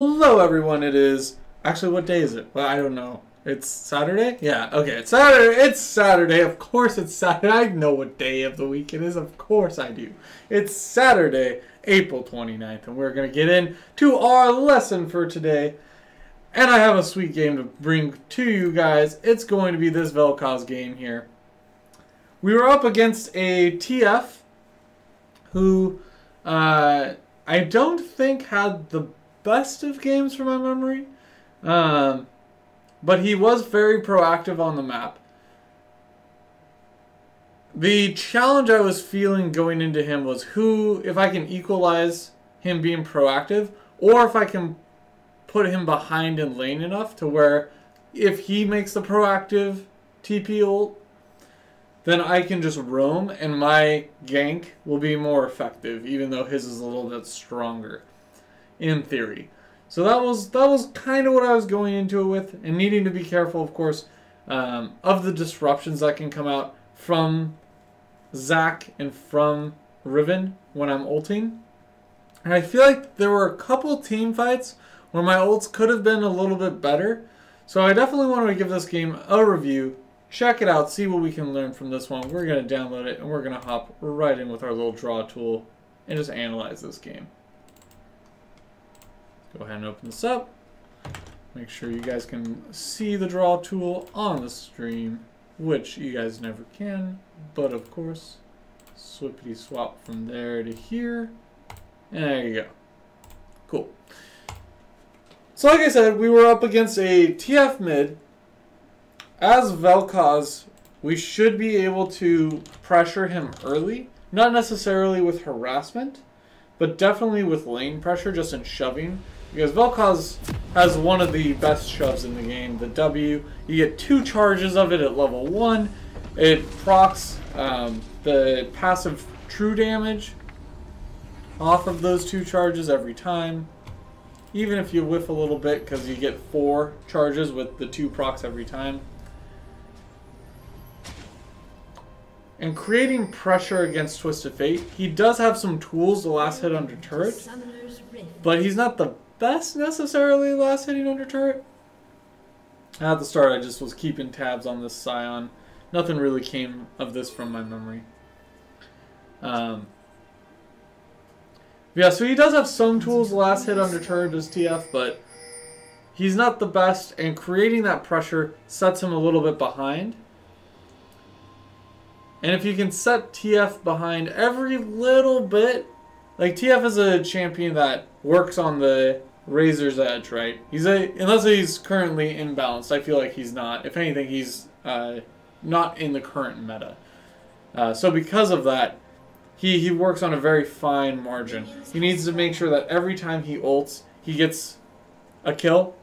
Hello, everyone. It is actually what day is it? Well, I don't know. It's Saturday. Yeah. Okay. It's Saturday. It's Saturday. Of course, it's Saturday. I know what day of the week it is. Of course, I do. It's Saturday, April 29th, and we're gonna get in to our lesson for today. And I have a sweet game to bring to you guys. It's going to be this Vel'Koz game here. We were up against a TF who uh, I don't think had the best of games from my memory. Um, but he was very proactive on the map. The challenge I was feeling going into him was who, if I can equalize him being proactive, or if I can put him behind in lane enough to where if he makes the proactive TP ult, then I can just roam and my gank will be more effective, even though his is a little bit stronger in theory. So that was that was kind of what I was going into it with, and needing to be careful, of course, um, of the disruptions that can come out from Zac and from Riven when I'm ulting. And I feel like there were a couple team fights where my ults could have been a little bit better. So I definitely wanted to give this game a review, check it out, see what we can learn from this one. We're going to download it, and we're going to hop right in with our little draw tool and just analyze this game. Go ahead and open this up. Make sure you guys can see the draw tool on the stream, which you guys never can. But of course, swippity swap from there to here. And there you go. Cool. So like I said, we were up against a TF mid. As Vel'Koz, we should be able to pressure him early. Not necessarily with harassment, but definitely with lane pressure, just in shoving. Because Vel'Koz has one of the best shoves in the game, the W. You get two charges of it at level 1. It procs um, the passive true damage off of those two charges every time. Even if you whiff a little bit, because you get four charges with the two procs every time. And creating pressure against Twisted Fate, he does have some tools to last hit under turret, but he's not the best necessarily last hitting under turret. At the start, I just was keeping tabs on this Sion. Nothing really came of this from my memory. Um, yeah, so he does have some tools last hit under turret as TF, but he's not the best, and creating that pressure sets him a little bit behind. And if you can set TF behind every little bit, like TF is a champion that works on the Razor's Edge, right? He's a unless he's currently imbalanced. I feel like he's not. If anything, he's uh, not in the current meta. Uh, so because of that, he he works on a very fine margin. He needs to make sure that every time he ults, he gets a kill.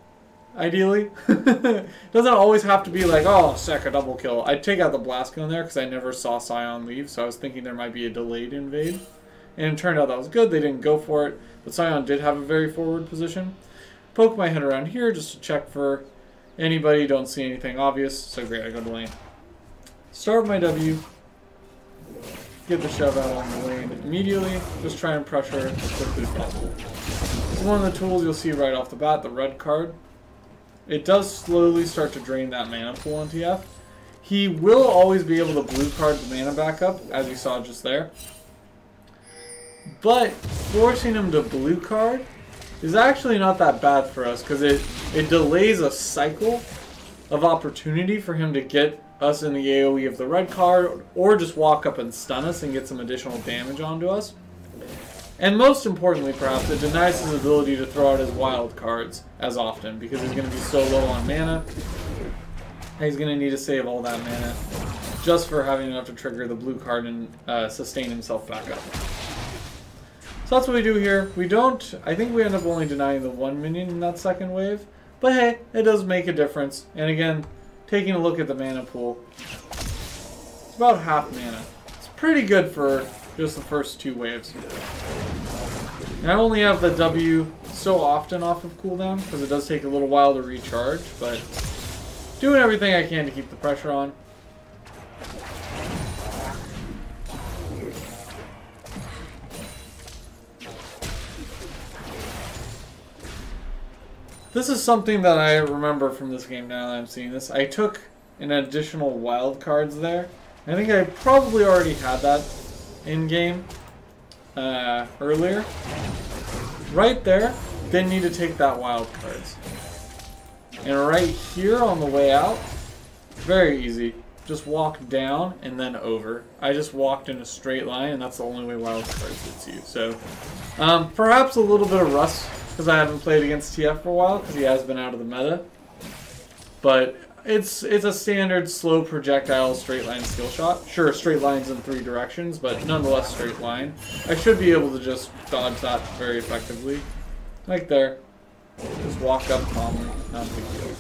Ideally, doesn't always have to be like oh, sick a double kill. I take out the blast cone there because I never saw Sion leave, so I was thinking there might be a delayed invade. And it turned out that was good. They didn't go for it. But Sion did have a very forward position. Poke my head around here just to check for anybody. Don't see anything obvious. So great, I go to lane. Start my W. Get the shove out on the lane immediately. Just try and pressure as quickly as possible. This is one of the tools you'll see right off the bat, the red card. It does slowly start to drain that mana pool on TF. He will always be able to blue card the mana back up, as you saw just there. But forcing him to blue card is actually not that bad for us because it, it delays a cycle of opportunity for him to get us in the AoE of the red card or just walk up and stun us and get some additional damage onto us. And most importantly, perhaps, it denies his ability to throw out his wild cards as often because he's going to be so low on mana. He's going to need to save all that mana just for having enough to trigger the blue card and uh, sustain himself back up. So that's what we do here. We don't, I think we end up only denying the one minion in that second wave. But hey, it does make a difference. And again, taking a look at the mana pool, it's about half mana. It's pretty good for just the first two waves. And I only have the W so often off of cooldown, because it does take a little while to recharge, but doing everything I can to keep the pressure on. This is something that I remember from this game now that I'm seeing this. I took an additional wild cards there. I think I probably already had that in game uh, earlier. Right there, didn't need to take that wild cards. And right here on the way out, very easy. Just walk down and then over. I just walked in a straight line, and that's the only way wild cards hits you. So, um, perhaps a little bit of rust because I haven't played against TF for a while because he has been out of the meta. But it's it's a standard slow projectile straight line skill shot. Sure, straight lines in three directions, but nonetheless straight line. I should be able to just dodge that very effectively. Like there. Just walk up calmly. Not big deal.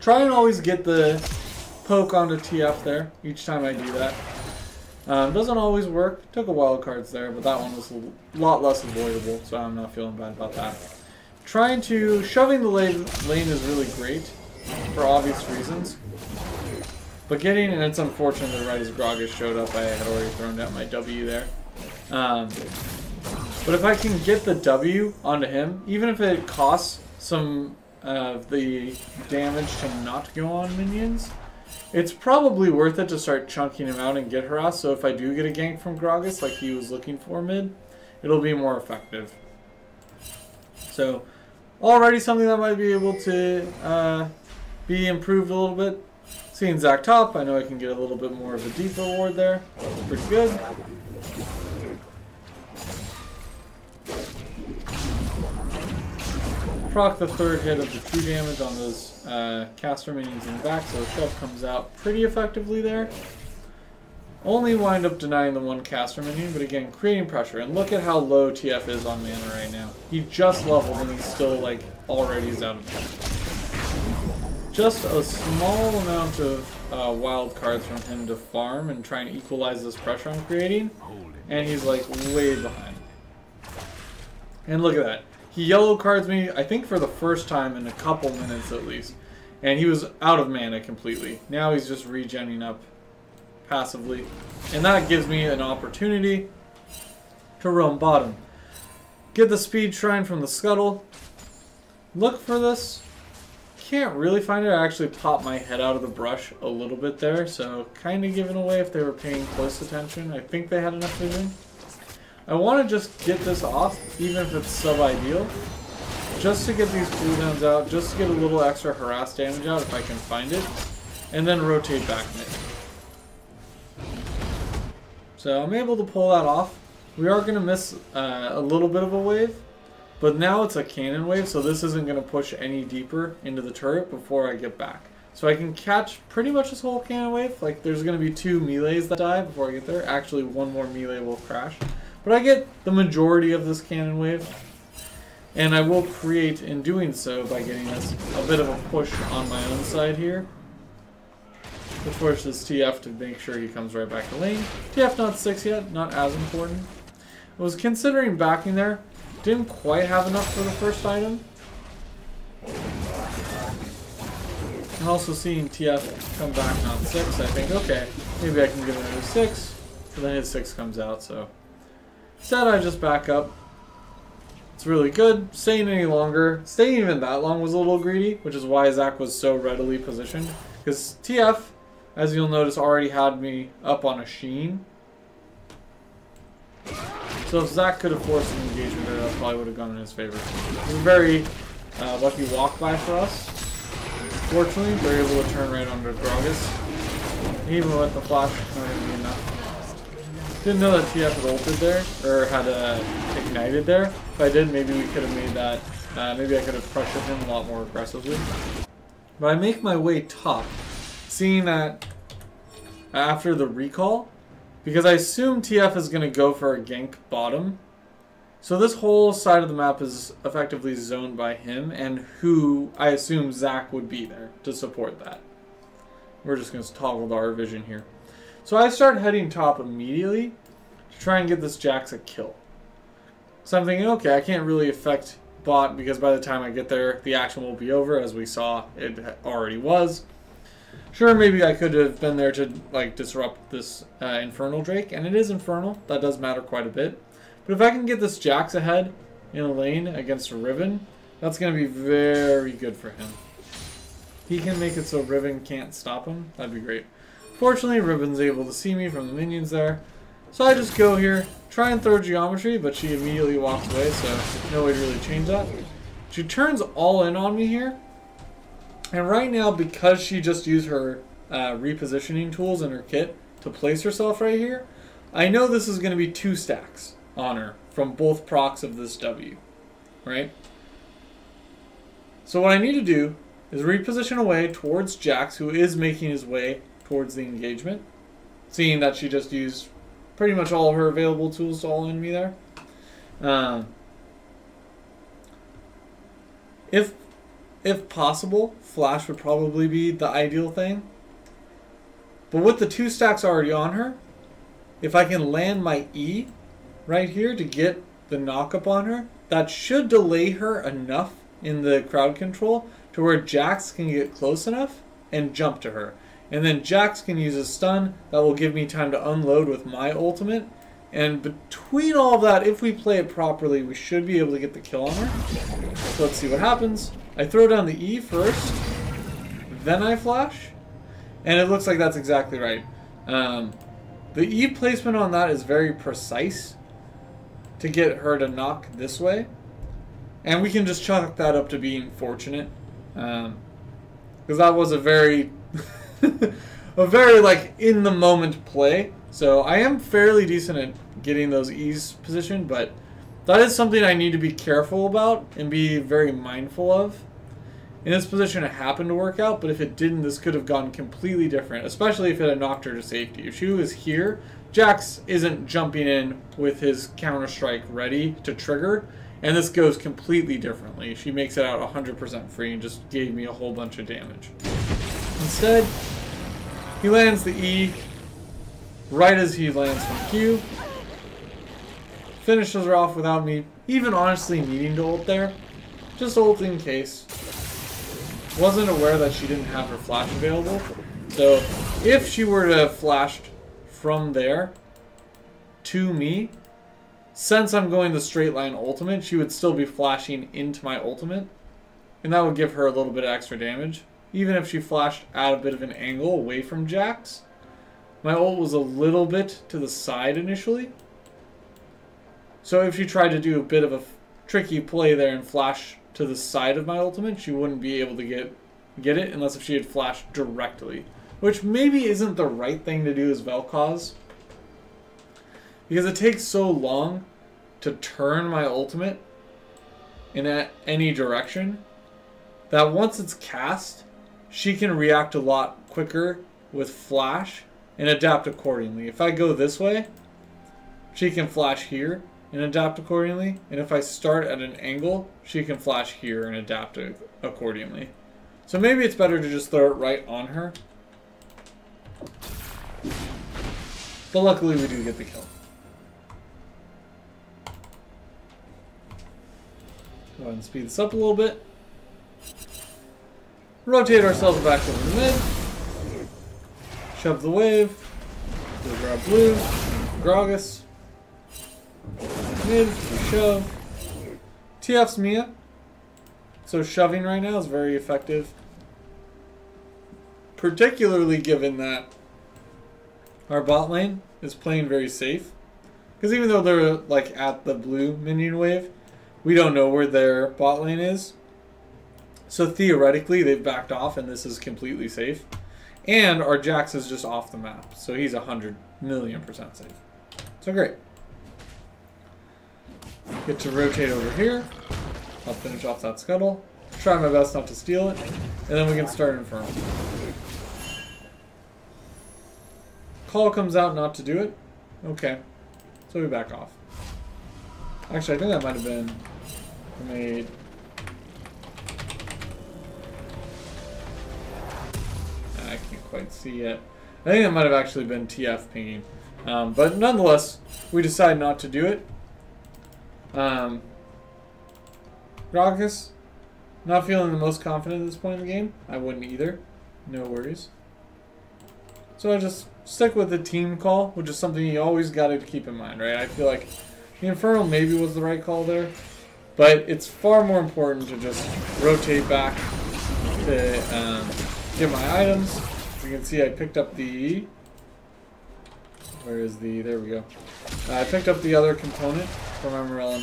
Try and always get the poke onto TF there each time I do that. Um, doesn't always work. Took a wild cards there, but that one was a lot less avoidable, so I'm not feeling bad about that. Trying to... Shoving the lane, lane is really great, for obvious reasons. But getting... And it's unfortunate that right as Gragas showed up, I had already thrown down my W there. Um, but if I can get the W onto him, even if it costs some of the damage to not go on minions, it's probably worth it to start chunking him out and get harassed, so if I do get a gank from Gragas like he was looking for mid, it'll be more effective. So, already something that might be able to uh, be improved a little bit. Seeing Zac top, I know I can get a little bit more of a deep reward there. That's pretty good. Proc the third hit of the true damage on those uh, caster minions in the back, so the shove comes out pretty effectively there. Only wind up denying the one caster minion, but again, creating pressure. And look at how low TF is on mana right now. He just leveled and he's still, like, already is out of. Just a small amount of uh, wild cards from him to farm and try and equalize this pressure I'm creating. And he's, like, way behind. And look at that. He yellow cards me, I think for the first time in a couple minutes at least. And he was out of mana completely. Now he's just regenning up passively. And that gives me an opportunity to roam bottom. Get the speed shrine from the scuttle. Look for this. Can't really find it. I actually popped my head out of the brush a little bit there. So kind of giving away if they were paying close attention. I think they had enough vision. I want to just get this off, even if it's sub-ideal. Just to get these cooldowns out, just to get a little extra harass damage out if I can find it. And then rotate back mid. So I'm able to pull that off. We are going to miss uh, a little bit of a wave. But now it's a cannon wave, so this isn't going to push any deeper into the turret before I get back. So I can catch pretty much this whole cannon wave. Like, there's going to be two melees that die before I get there. Actually, one more melee will crash. But I get the majority of this cannon wave. And I will create in doing so by getting us a bit of a push on my own side here. Which forces TF to make sure he comes right back to lane. TF not 6 yet, not as important. I was considering backing there. Didn't quite have enough for the first item. And also seeing TF come back not 6, I think, okay, maybe I can get another 6. But then his 6 comes out, so Instead, I just back up. It's really good. Staying any longer, staying even that long was a little greedy, which is why Zac was so readily positioned. Because TF, as you'll notice, already had me up on a sheen. So if Zac could have forced an engagement there, that probably would have gone in his favor. It was a very uh, lucky walk by for us. Fortunately, we are able to turn right under Gragas. Even with the flash, not going to be enough. Didn't know that TF had ulted there, or had uh, ignited there. If I did, maybe we could have made that, uh, maybe I could have pressured him a lot more aggressively. But I make my way top, seeing that after the recall, because I assume TF is going to go for a gank bottom. So this whole side of the map is effectively zoned by him, and who I assume Zac would be there to support that. We're just going to toggle our vision here. So I start heading top immediately to try and get this Jax a kill. So I'm thinking, okay, I can't really affect bot because by the time I get there, the action will be over, as we saw it already was. Sure, maybe I could have been there to like disrupt this uh, Infernal Drake, and it is Infernal. That does matter quite a bit. But if I can get this Jax ahead in a lane against a Riven, That's going to be very good for him. He can make it so Riven can't stop him. That'd be great. Fortunately, Riven's able to see me from the minions there. So I just go here, try and throw geometry, but she immediately walks away, so no way to really change that. She turns all in on me here. And right now, because she just used her uh, repositioning tools in her kit to place herself right here, I know this is going to be two stacks on her from both procs of this W, right? So what I need to do is reposition away towards Jax, who is making his way towards the engagement, seeing that she just used pretty much all her available tools to all in me there. Um, if if possible, Flash would probably be the ideal thing. But with the two stacks already on her, if I can land my E right here to get the knock up on her, that should delay her enough in the crowd control to where Jax can get close enough and jump to her. And then Jax can use a stun that will give me time to unload with my ultimate. And between all that, if we play it properly, we should be able to get the kill on her. So let's see what happens. I throw down the E first, then I flash, and it looks like that's exactly right. Um, the E placement on that is very precise to get her to knock this way. And we can just chalk that up to being fortunate. Because um, that was a very, a very like in the moment play. So I am fairly decent at getting those E's positioned, but that is something I need to be careful about and be very mindful of. In this position, it happened to work out, but if it didn't, this could have gone completely different, especially if it had knocked her to safety. If she was here, Jax isn't jumping in with his Counter-Strike ready to trigger, and this goes completely differently. She makes it out 100% free and just gave me a whole bunch of damage. Instead, he lands the E right as he lands from Q. Finishes her off without me even honestly needing to ult there. Just ult in case wasn't aware that she didn't have her flash available. So if she were to have flashed from there to me, since I'm going the straight line ultimate, she would still be flashing into my ultimate. And that would give her a little bit of extra damage. Even if she flashed at a bit of an angle away from Jax. My ult was a little bit to the side initially. So if she tried to do a bit of a tricky play there and flash to the side of my ultimate, she wouldn't be able to get get it unless if she had flashed directly. Which maybe isn't the right thing to do as Vel'Koz. Because it takes so long to turn my ultimate in any direction that once it's cast, she can react a lot quicker with flash and adapt accordingly. If I go this way, she can flash here and adapt accordingly. And if I start at an angle, she can flash here and adapt accordingly. So maybe it's better to just throw it right on her. But luckily we do get the kill. Go ahead and speed this up a little bit. Rotate ourselves back over the mid. Shove the wave. Grab blue. Gragas. Mid, shove. TF's Mia. So shoving right now is very effective. Particularly given that our bot lane is playing very safe. Because even though they're like at the blue minion wave, we don't know where their bot lane is. So theoretically, they've backed off and this is completely safe. And our Jax is just off the map. So he's 100 million percent safe. So great. Get to rotate over here. I'll finish off that scuttle. Try my best not to steal it. And then we can start Infernal. Call comes out not to do it. Okay. So we back off. Actually, I think that might have been made... quite see yet. I think that might have actually been TF pinging. Um, but nonetheless, we decide not to do it. Um, Gragas, not feeling the most confident at this point in the game. I wouldn't either. No worries. So I just stick with the team call, which is something you always got to keep in mind, right? I feel like the Infernal maybe was the right call there. But it's far more important to just rotate back to um, get my items. Can see, I picked up the... Where is the... There we go. Uh, I picked up the other component from a Morello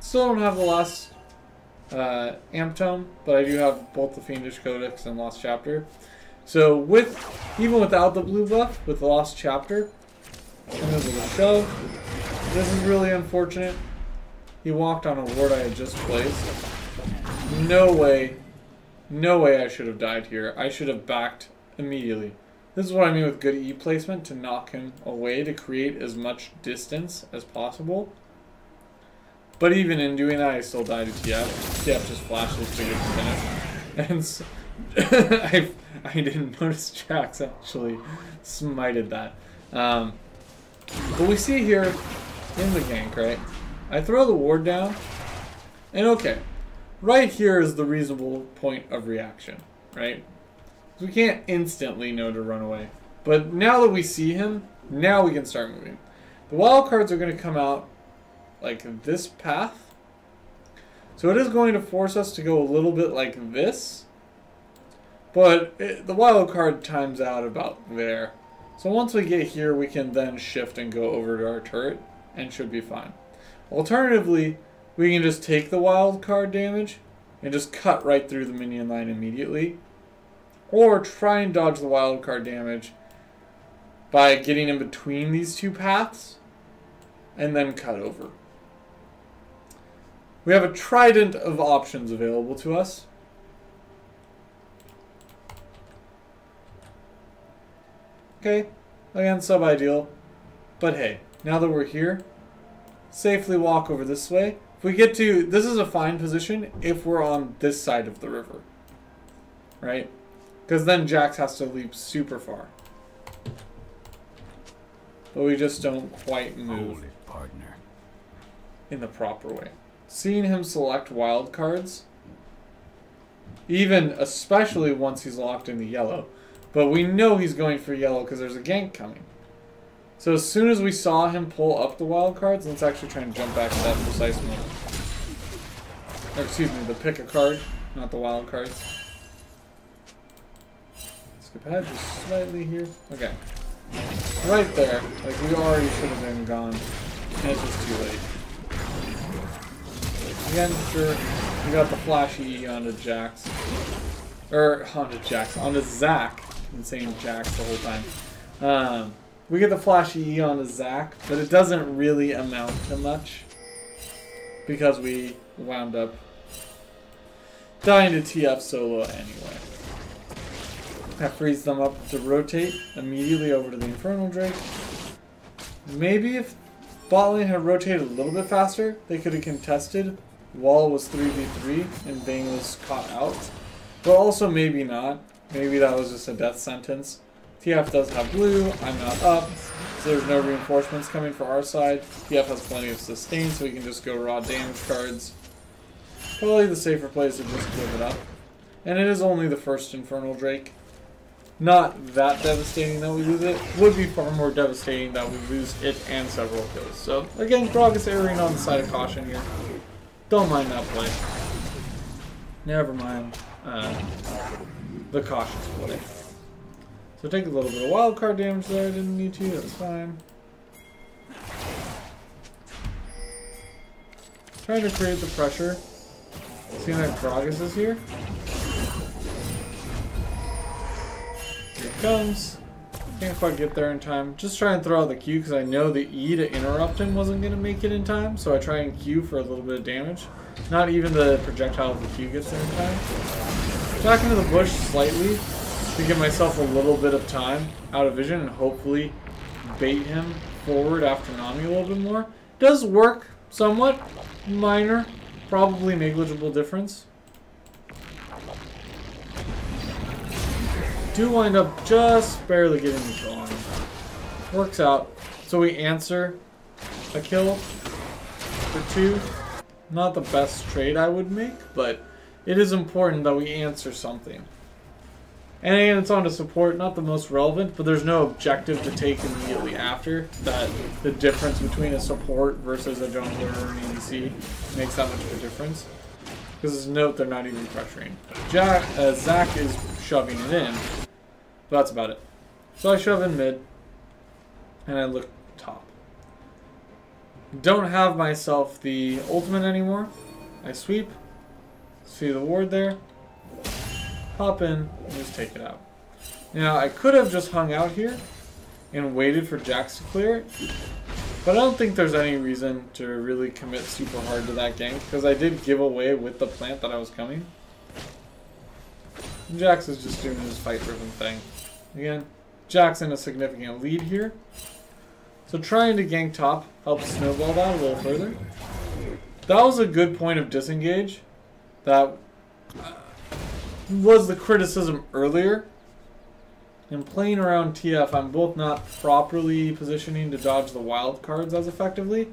Still don't have the last uh, Amp Tome, but I do have both the Fiendish Codex and Lost Chapter. So with even without the blue buff, with the Lost Chapter, and there's a shove. This is really unfortunate. He walked on a ward I had just placed. No way. No way I should have died here. I should have backed immediately. This is what I mean with good E placement, to knock him away, to create as much distance as possible. But even in doing that, I still died to TF. TF just flashes to get the finish. And so, I, I didn't notice Jax actually smited that. Um, but we see here in the gank, right? I throw the ward down, and okay, right here is the reasonable point of reaction, right? We can't instantly know to run away. But now that we see him, now we can start moving. The wild cards are going to come out like this path. So it is going to force us to go a little bit like this. But it, the wild card times out about there. So once we get here, we can then shift and go over to our turret and should be fine. Alternatively, we can just take the wild card damage and just cut right through the minion line immediately. Or try and dodge the wild card damage by getting in between these two paths and then cut over. We have a trident of options available to us. Okay, again, sub-ideal. But hey, now that we're here, safely walk over this way. If we get to, this is a fine position if we're on this side of the river. Right? Because then Jax has to leap super far. But we just don't quite move partner. in the proper way seeing him select wild cards, even especially once he's locked in the yellow, but we know he's going for yellow because there's a gank coming. So as soon as we saw him pull up the wild cards, let's actually try and jump back to that precise moment. Or excuse me, the pick a card, not the wild cards. Skip ahead just slightly here. Okay. Right there. Like we already should have been gone. And it's just too late. Again, sure, we got the flashy onto Jax. Or, onto Jax, onto Zac. I'm saying Jax the whole time. Um, we get the flashy E onto Zac, but it doesn't really amount to much. Because we wound up dying to TF solo anyway. That frees them up to rotate immediately over to the Infernal Drake. Maybe if bot lane had rotated a little bit faster, they could have contested Wall was 3v3 and Bane was caught out. But also maybe not. Maybe that was just a death sentence. TF does have blue, I'm not up, so there's no reinforcements coming for our side. TF has plenty of sustain, so we can just go raw damage cards. Probably the safer play is to just give it up. And it is only the first Infernal Drake. Not that devastating that we lose it. Would be far more devastating that we lose it and several kills. So, again, Gragas erring on the side of caution here. Don't mind that play. Never mind uh, the cautious play. So take a little bit of wild card damage there. I didn't need to. That's fine. Trying to create the pressure. Seeing that Gragas is. Here comes. Can't quite get there in time. Just try and throw out the Q because I know the E to interrupt him wasn't going to make it in time. So I try and Q for a little bit of damage. Not even the projectile of the Q gets there in time. Back into the bush slightly to give myself a little bit of time out of vision and hopefully bait him forward after Nami a little bit more. Does work somewhat. Minor. Probably negligible difference. Do wind up just barely getting the kill on. Works out. So we answer a kill for two. Not the best trade I would make, but it is important that we answer something. And again, it's on to support, not the most relevant, but there's no objective to take immediately after that the difference between a support versus a jungler or an ADC makes that much of a difference. Because it's note, they're not even pressuring. Jack, uh, Zac is shoving it in. But that's about it. So I shove in mid, and I look top. Don't have myself the ultimate anymore. I sweep, see the ward there, hop in, and just take it out. Now, I could have just hung out here and waited for Jax to clear it, but I don't think there's any reason to really commit super hard to that gank, because I did give away with the plant that I was coming. Jax is just doing his fight-driven thing. Again, Jax in a significant lead here. So trying to gank top helps snowball that a little further. That was a good point of disengage. That uh, was the criticism earlier. In playing around TF, I'm both not properly positioning to dodge the wild cards as effectively.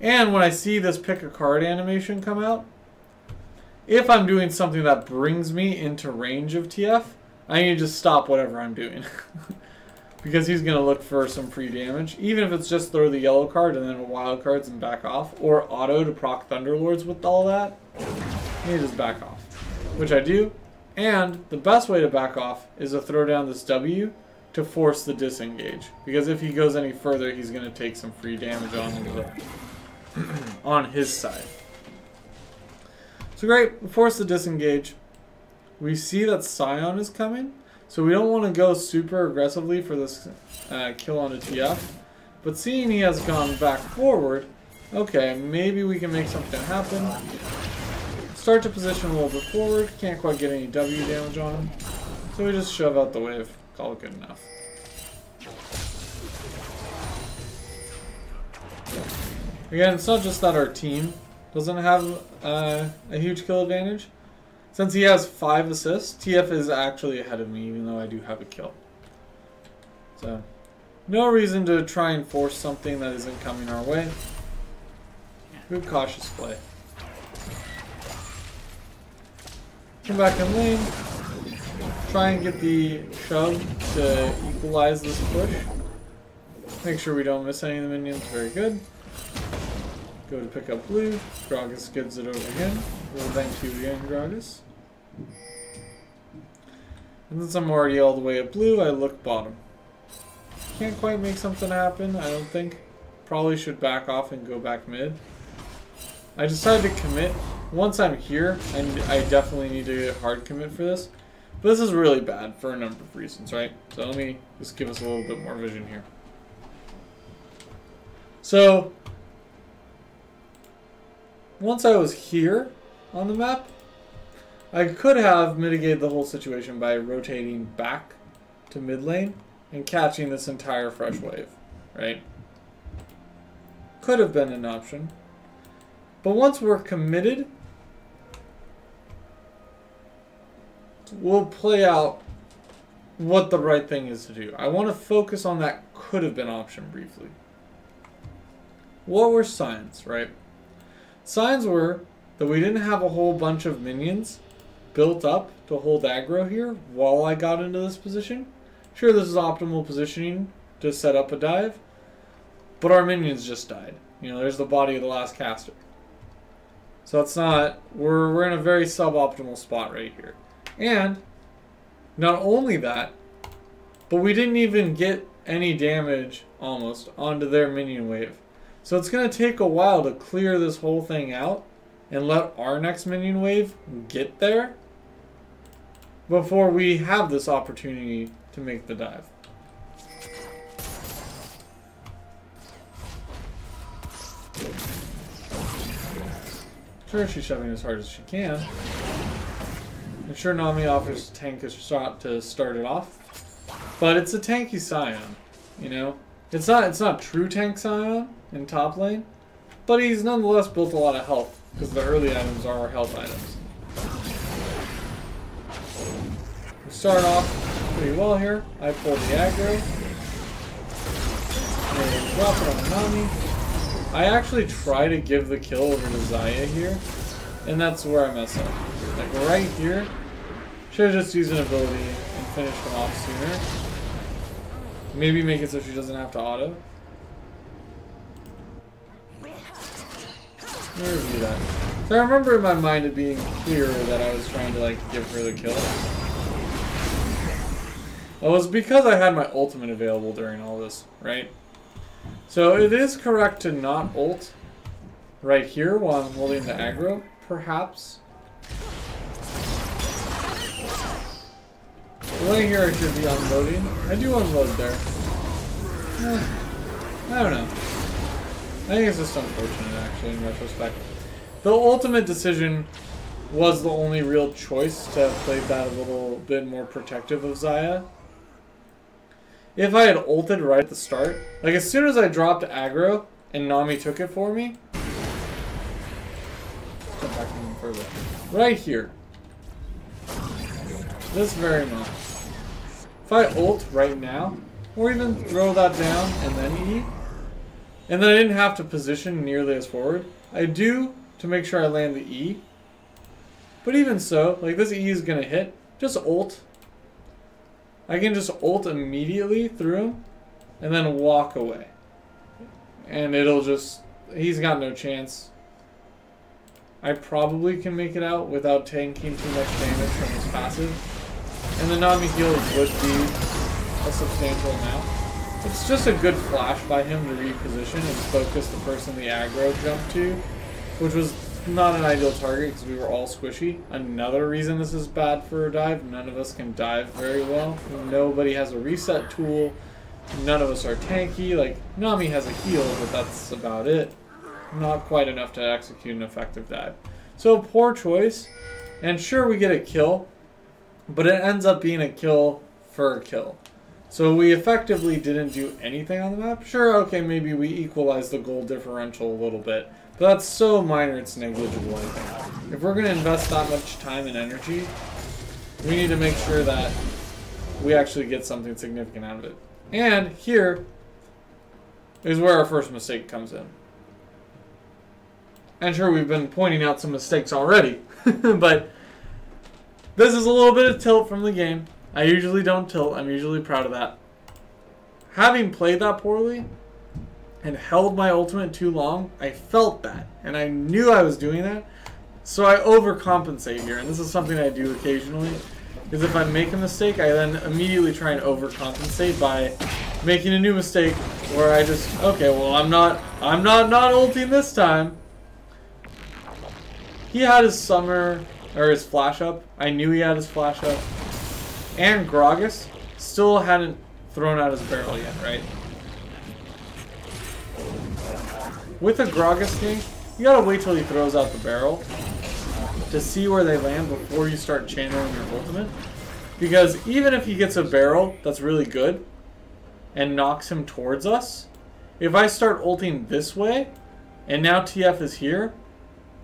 And when I see this pick a card animation come out, if I'm doing something that brings me into range of TF, I need to just stop whatever I'm doing. because he's going to look for some free damage. Even if it's just throw the yellow card and then wild cards and back off. Or auto to proc Thunderlords with all that. You just back off. Which I do. And the best way to back off is to throw down this W to force the disengage. Because if he goes any further, he's going to take some free damage on, the, on his side. So great, force the disengage. We see that Sion is coming. So we don't want to go super aggressively for this uh, kill on a TF. But seeing he has gone back forward, okay, maybe we can make something happen. Start to position a little bit forward, can't quite get any W damage on him. So we just shove out the wave, call it good enough. Again, it's not just that our team doesn't have uh, a huge kill advantage. Since he has five assists, TF is actually ahead of me, even though I do have a kill. So, no reason to try and force something that isn't coming our way. Good cautious play. Come back in lane. Try and get the shove to equalize this push. Make sure we don't miss any of the minions. Very good. Go to pick up blue. Gragas gives it over again. Well, thank you again, Gragas. And since I'm already all the way at blue, I look bottom. Can't quite make something happen, I don't think. Probably should back off and go back mid. I decided to commit. Once I'm here, and I definitely need to hard commit for this. But this is really bad for a number of reasons, right? So let me just give us a little bit more vision here. So, once I was here on the map, I could have mitigated the whole situation by rotating back to mid lane and catching this entire fresh wave, right? Could have been an option. But once we're committed, we'll play out what the right thing is to do. I want to focus on that could have been option briefly. What were signs, right? Signs were that we didn't have a whole bunch of minions built up to hold aggro here while I got into this position. Sure, this is optimal positioning to set up a dive, but our minions just died. You know, there's the body of the last caster. So it's not, we're, we're in a very suboptimal spot right here. And, not only that, but we didn't even get any damage, almost, onto their minion wave. So it's going to take a while to clear this whole thing out and let our next minion wave get there before we have this opportunity to make the dive. Sure, she's shoving as hard as she can. I'm sure Nami offers tank a shot to start it off. But it's a tanky Sion, you know? It's not it's not true tank Sion in top lane, but he's nonetheless built a lot of health, because the early items are health items. Start off pretty well here. I pull the aggro. And drop it on Nami. I actually try to give the kill over to Xayah here. And that's where I mess up. Like right here, should have just used an ability and finished him off sooner. Maybe make it so she doesn't have to auto. Review that. So I remember in my mind it being clear that I was trying to like give her the kill. Well, it was because I had my ultimate available during all this, right? So it is correct to not ult right here while I'm holding the aggro, perhaps. Right here I should be unloading. I do unload there. Eh, I don't know. I think it's just unfortunate actually in retrospect. The ultimate decision was the only real choice to have played that a little bit more protective of Xayah. If I had ulted right at the start, like as soon as I dropped aggro and Nami took it for me, jump back even further. Right here. This very much. If I ult right now, or even throw that down and then E, and then I didn't have to position nearly as forward, I do to make sure I land the E. But even so, like this E is going to hit, just ult I can just ult immediately through and then walk away. And it'll just... He's got no chance. I probably can make it out without tanking too much damage from his passive. And the Nami heal would be a substantial amount. It's just a good flash by him to reposition and focus the person the aggro jumped to, which was not an ideal target because we were all squishy. Another reason this is bad for a dive, none of us can dive very well. Nobody has a reset tool. None of us are tanky. Like, Nami has a heal, but that's about it. Not quite enough to execute an effective dive. So, poor choice. And sure, we get a kill, but it ends up being a kill for a kill. So we effectively didn't do anything on the map. Sure, okay, maybe we equalized the goal differential a little bit. But that's so minor, it's negligible. If we're going to invest that much time and energy, we need to make sure that we actually get something significant out of it. And here is where our first mistake comes in. And sure, we've been pointing out some mistakes already, but this is a little bit of tilt from the game. I usually don't tilt. I'm usually proud of that. Having played that poorly, and held my ultimate too long, I felt that. And I knew I was doing that. So I overcompensate here. And this is something I do occasionally. Is if I make a mistake, I then immediately try and overcompensate by making a new mistake where I just, okay, well, I'm not, I'm not not ulting this time. He had his summer, or his flash up. I knew he had his flash up. And Gragas still hadn't thrown out his barrel yet, right? With a Gragas you gotta wait till he throws out the barrel to see where they land before you start channeling your ultimate. Because even if he gets a barrel that's really good and knocks him towards us, if I start ulting this way, and now TF is here,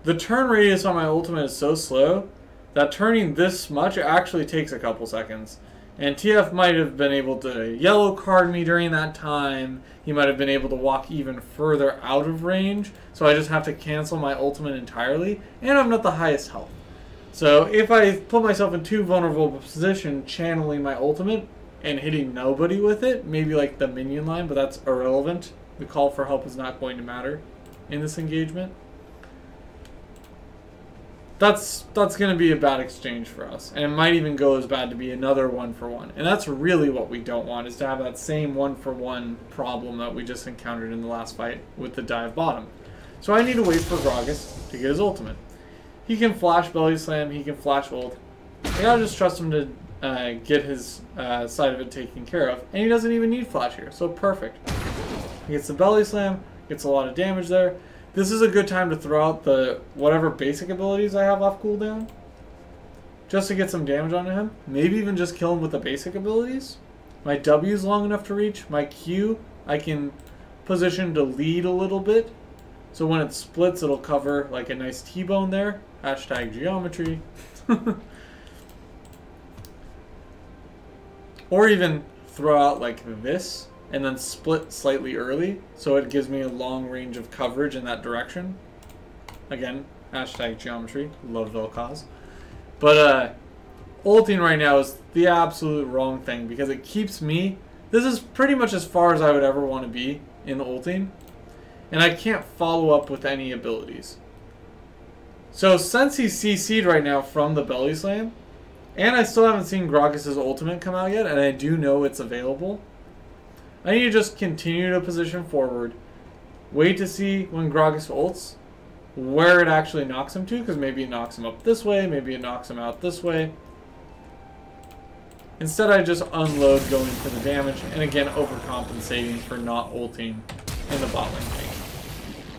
the turn radius on my ultimate is so slow that turning this much actually takes a couple seconds. And TF might have been able to yellow card me during that time. He might have been able to walk even further out of range. So I just have to cancel my ultimate entirely. And I'm not the highest health. So if I put myself in too vulnerable position channeling my ultimate and hitting nobody with it, maybe like the minion line, but that's irrelevant. The call for help is not going to matter in this engagement that's that's going to be a bad exchange for us. And it might even go as bad to be another one for one. And that's really what we don't want is to have that same one for one problem that we just encountered in the last fight with the dive bottom. So I need to wait for Gragas to get his ultimate. He can flash belly slam, he can flash ult. I gotta just trust him to uh, get his uh, side of it taken care of. And he doesn't even need flash here, so perfect. He gets the belly slam, gets a lot of damage there. This is a good time to throw out the whatever basic abilities I have off cooldown. Just to get some damage onto him. Maybe even just kill him with the basic abilities. My W is long enough to reach. My Q, I can position to lead a little bit. So when it splits, it'll cover like a nice T-bone there. Hashtag geometry. or even throw out like this and then split slightly early, so it gives me a long range of coverage in that direction. Again, hashtag geometry, love Vel'Koz. But uh, ulting right now is the absolute wrong thing because it keeps me. This is pretty much as far as I would ever want to be in the ulting. And I can't follow up with any abilities. So since he's CC'd right now from the Belly Slam, and I still haven't seen Gragas' ultimate come out yet, and I do know it's available, I need to just continue to position forward, wait to see when Gragas ults, where it actually knocks him to, because maybe it knocks him up this way, maybe it knocks him out this way. Instead, I just unload going for the damage, and again, overcompensating for not ulting in the bot lane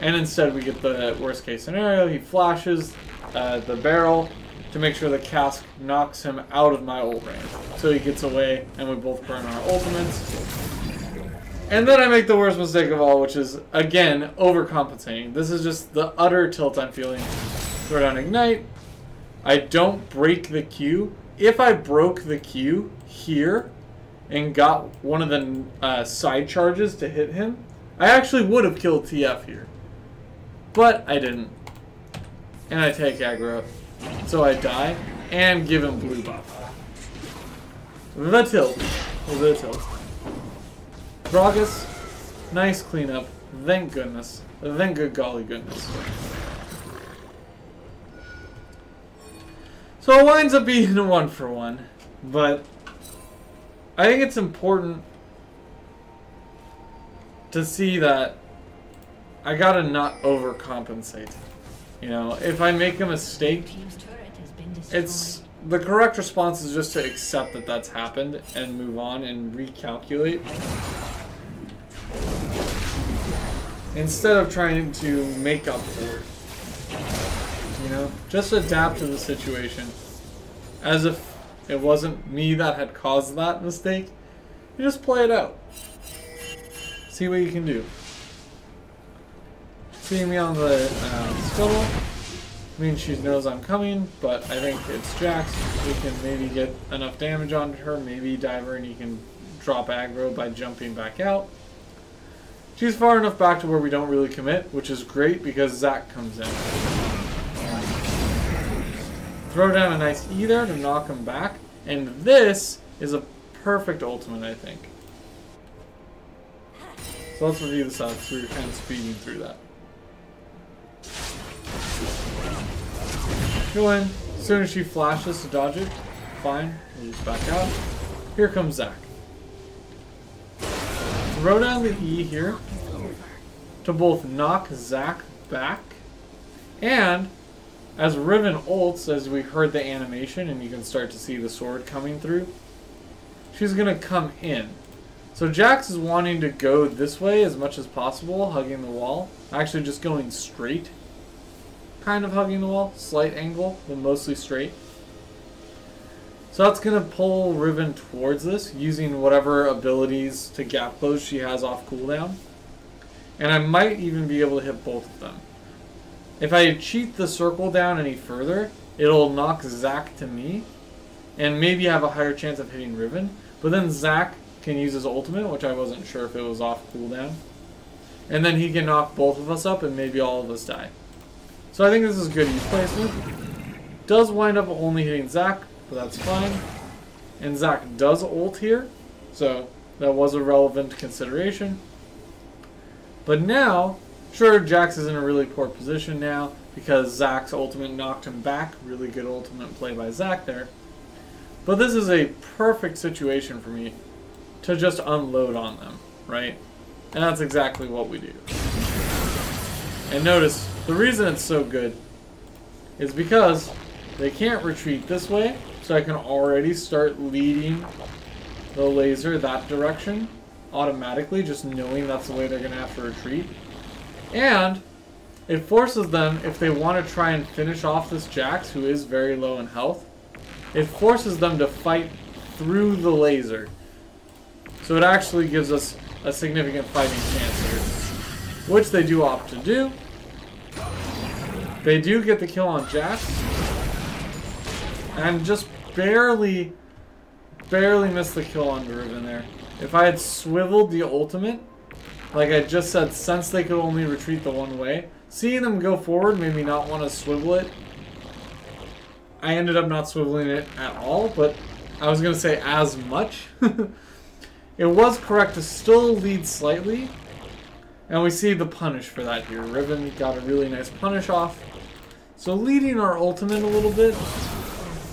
And instead, we get the worst case scenario. He flashes uh, the barrel to make sure the cask knocks him out of my ult range. So he gets away, and we both burn our ultimates. And then I make the worst mistake of all, which is, again, overcompensating. This is just the utter tilt I'm feeling. Throw down Ignite. I don't break the Q if I broke the Q here and got one of the uh, side charges to hit him, I actually would have killed TF here. But I didn't. And I take aggro. So I die and give him blue buff. The tilt. The tilt. Gragas, nice cleanup. Thank goodness. Thank good golly goodness. So it winds up being a one for one, but I think it's important to see that I gotta not overcompensate. You know, if I make a mistake, it's the correct response is just to accept that that's happened and move on and recalculate. Instead of trying to make up for it. You know, just adapt to the situation. As if it wasn't me that had caused that mistake. You just play it out. See what you can do. Seeing me on the uh, scuttle means she knows I'm coming, but I think it's Jax. We can maybe get enough damage onto her, maybe Diver, and he can drop aggro by jumping back out. She's far enough back to where we don't really commit, which is great because Zac comes in. Throw down a nice E there to knock him back. And this is a perfect ultimate, I think. So let's review this out so we're kind of speeding through that. Go in. As soon as she flashes to dodge it, fine. We'll just back out. Here comes Zac. Throw down the E here to both knock Zac back and as Riven ults, as we heard the animation and you can start to see the sword coming through, she's going to come in. So Jax is wanting to go this way as much as possible, hugging the wall. Actually just going straight. Kind of hugging the wall, slight angle, but mostly straight. So that's going to pull Riven towards this, using whatever abilities to gap close she has off cooldown. And I might even be able to hit both of them. If I cheat the circle down any further, it'll knock Zac to me, and maybe have a higher chance of hitting Riven. But then Zac can use his ultimate, which I wasn't sure if it was off cooldown. And then he can knock both of us up, and maybe all of us die. So I think this is good use placement. Does wind up only hitting Zac, but that's fine. And Zac does ult here, so that was a relevant consideration. But now, Sure, Jax is in a really poor position now because Zac's ultimate knocked him back. Really good ultimate play by Zac there. But this is a perfect situation for me to just unload on them, right? And that's exactly what we do. And notice, the reason it's so good is because they can't retreat this way, so I can already start leading the laser that direction automatically, just knowing that's the way they're going to have to retreat. And it forces them, if they want to try and finish off this Jax, who is very low in health, it forces them to fight through the laser. So it actually gives us a significant fighting chance here. Which they do opt to do. They do get the kill on Jax. And just barely, barely missed the kill on Riven there. If I had swiveled the ultimate, like I just said, since they could only retreat the one way, seeing them go forward made me not want to swivel it. I ended up not swiveling it at all, but I was going to say as much. it was correct to still lead slightly, and we see the punish for that here. Riven got a really nice punish off. So leading our ultimate a little bit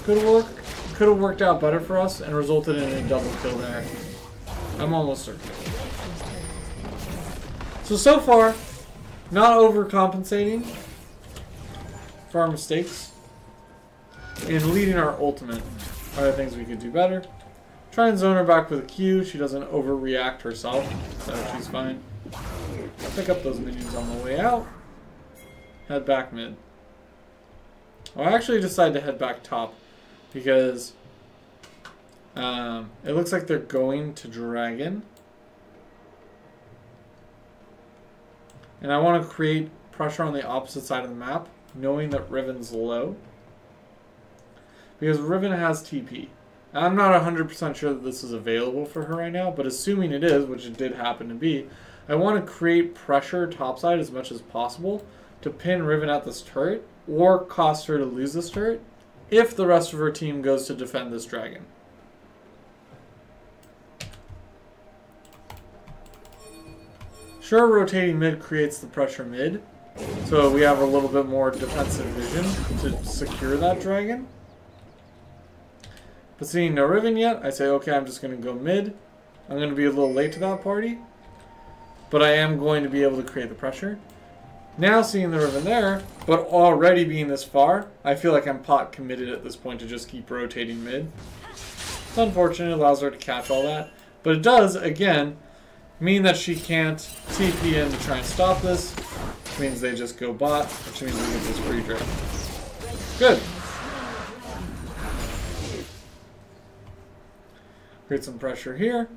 could work. Could have worked out better for us and resulted in a double kill there. I'm almost certain. So, so far, not overcompensating for our mistakes. And leading our ultimate are the things we could do better. Try and zone her back with a Q. She doesn't overreact herself, so she's fine. Pick up those minions on the way out. Head back mid. Well, I actually decided to head back top because um, it looks like they're going to Dragon. And I want to create pressure on the opposite side of the map, knowing that Riven's low. Because Riven has TP. I'm not 100% sure that this is available for her right now, but assuming it is, which it did happen to be, I want to create pressure topside as much as possible to pin Riven at this turret, or cost her to lose this turret, if the rest of her team goes to defend this dragon. Sure, rotating mid creates the pressure mid, so we have a little bit more defensive vision to secure that dragon. But seeing no Riven yet, I say, okay, I'm just going to go mid. I'm going to be a little late to that party, but I am going to be able to create the pressure. Now seeing the Riven there, but already being this far, I feel like I'm pot committed at this point to just keep rotating mid. It's unfortunate, it allows her to catch all that. But it does, again, mean that she can't TP in to try and stop this. Which means they just go bot, which means we get this free drain. Good. Create some pressure here.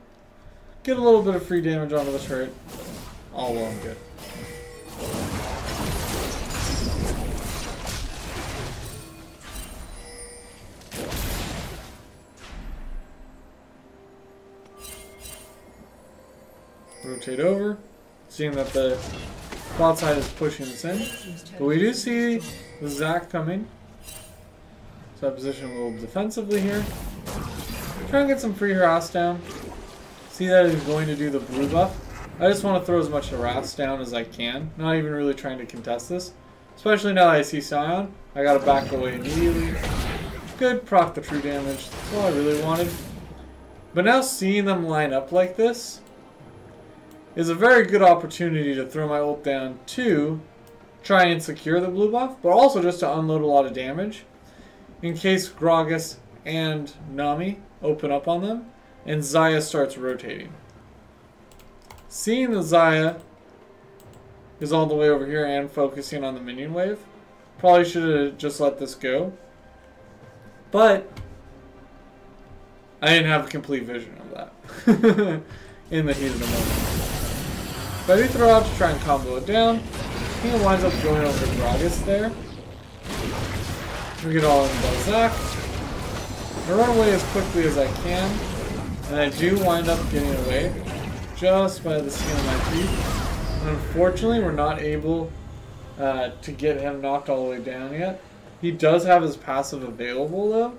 Get a little bit of free damage onto the turret. All well and good. Rotate over, seeing that the bot side is pushing us in. But we do see the Zac coming. So I position a little defensively here. Try and get some free harass down. See that he's going to do the blue buff. I just want to throw as much harass down as I can. Not even really trying to contest this. Especially now that I see Sion. I gotta back away immediately. Good, proc the true damage. That's all I really wanted. But now seeing them line up like this, is a very good opportunity to throw my ult down to try and secure the blue buff, but also just to unload a lot of damage in case Gragas and Nami open up on them and Xayah starts rotating. Seeing the Xayah is all the way over here and focusing on the minion wave, probably should have just let this go. But I didn't have a complete vision of that in the heat of the moment. But I do throw out to try and combo it down. It winds up going over Gragas there. We get all in Balzac. I run away as quickly as I can. And I do wind up getting away. Just by the skin of my teeth. And unfortunately, we're not able uh, to get him knocked all the way down yet. He does have his passive available though.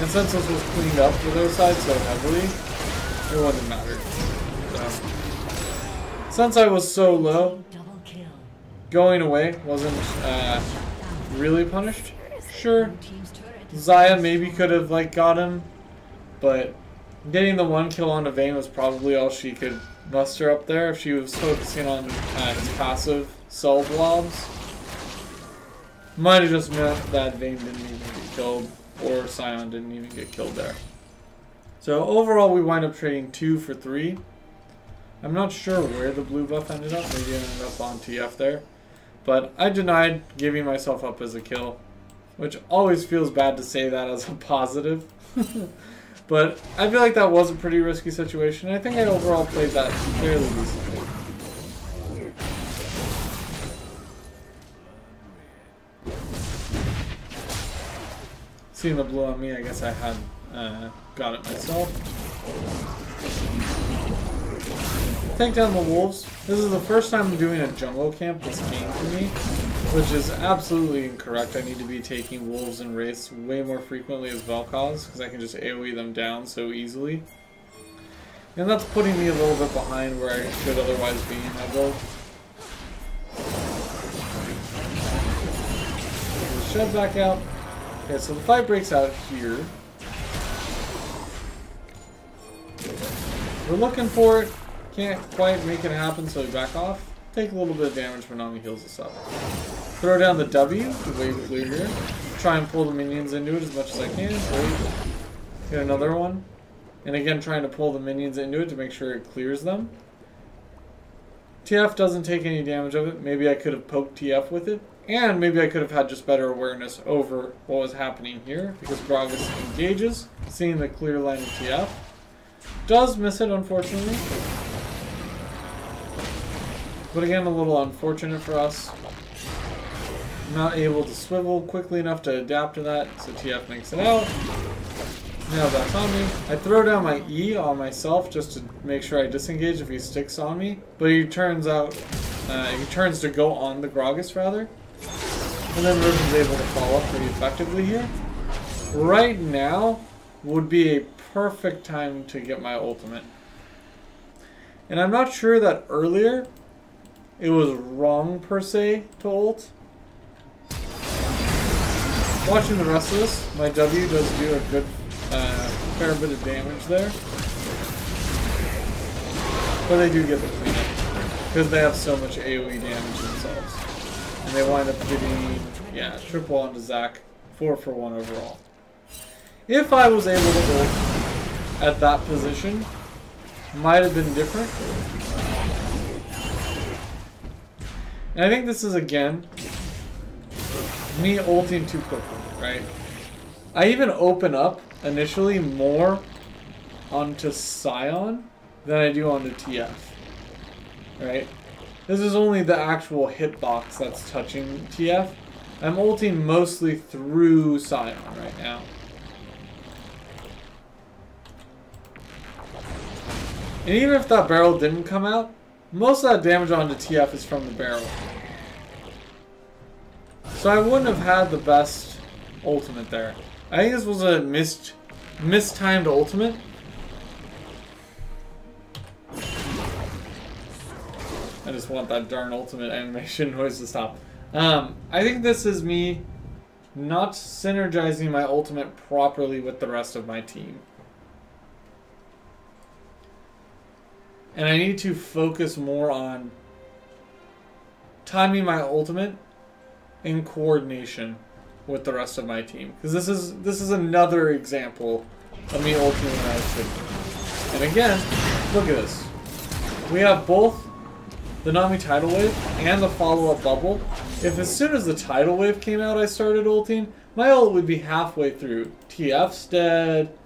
And since this was cleaned up for those sides so heavily, it wasn't matter. Since I was so low, going away wasn't uh, really punished. Sure, Xayah maybe could have like got him, but getting the one kill on a Vayne was probably all she could muster up there if she was focusing on uh, his passive cell blobs. Might have just meant that Vayne didn't even get killed, or Sion didn't even get killed there. So overall, we wind up trading two for three. I'm not sure where the blue buff ended up. Maybe it ended up on TF there. But I denied giving myself up as a kill. Which always feels bad to say that as a positive. but I feel like that was a pretty risky situation. I think I overall played that fairly decently. Seeing the blue on me, I guess I had uh, got it myself. Take down the wolves. This is the first time I'm doing a jungle camp this game for me. Which is absolutely incorrect. I need to be taking Wolves and Wraiths way more frequently as Vel'Koz, because I can just AoE them down so easily. And that's putting me a little bit behind where I should otherwise be in my build. Shed back out. Okay, so the fight breaks out here. We're looking for it. Can't quite make it happen, so we back off. Take a little bit of damage when Nami heals us up. Throw down the W, wave clear here. Try and pull the minions into it as much as I can. Get another one. And again, trying to pull the minions into it to make sure it clears them. TF doesn't take any damage of it. Maybe I could have poked TF with it. And maybe I could have had just better awareness over what was happening here. Because Gragas engages, seeing the clear line of TF. Does miss it, unfortunately. But again, a little unfortunate for us. Not able to swivel quickly enough to adapt to that, so TF makes it out. Now that's on me. I throw down my E on myself just to make sure I disengage if he sticks on me. But he turns out, uh, he turns to go on the Gragas rather. And then Riven's able to follow up pretty effectively here. Right now would be a perfect time to get my ultimate. And I'm not sure that earlier it was wrong per se to ult. Watching the rest of this, my W does do a good uh, fair bit of damage there. But they do get the cleanup. Because they have so much AoE damage themselves. And they wind up getting, yeah, triple onto Zac. 4 for 1 overall. If I was able to ult at that position, might have been different. And I think this is, again, me ulting too quickly, right? I even open up initially more onto Sion than I do onto TF, right? This is only the actual hitbox that's touching TF. I'm ulting mostly through Sion right now. And even if that barrel didn't come out, most of that damage onto TF is from the barrel. So I wouldn't have had the best ultimate there. I think this was a missed, mistimed ultimate. I just want that darn ultimate animation noise to stop. Um, I think this is me not synergizing my ultimate properly with the rest of my team. And I need to focus more on timing my ultimate in coordination with the rest of my team. Because this is this is another example of me ultimate when I should. And again, look at this. We have both the Nami tidal wave and the follow-up bubble. If as soon as the tidal wave came out I started ulting, my ult would be halfway through. TF's dead.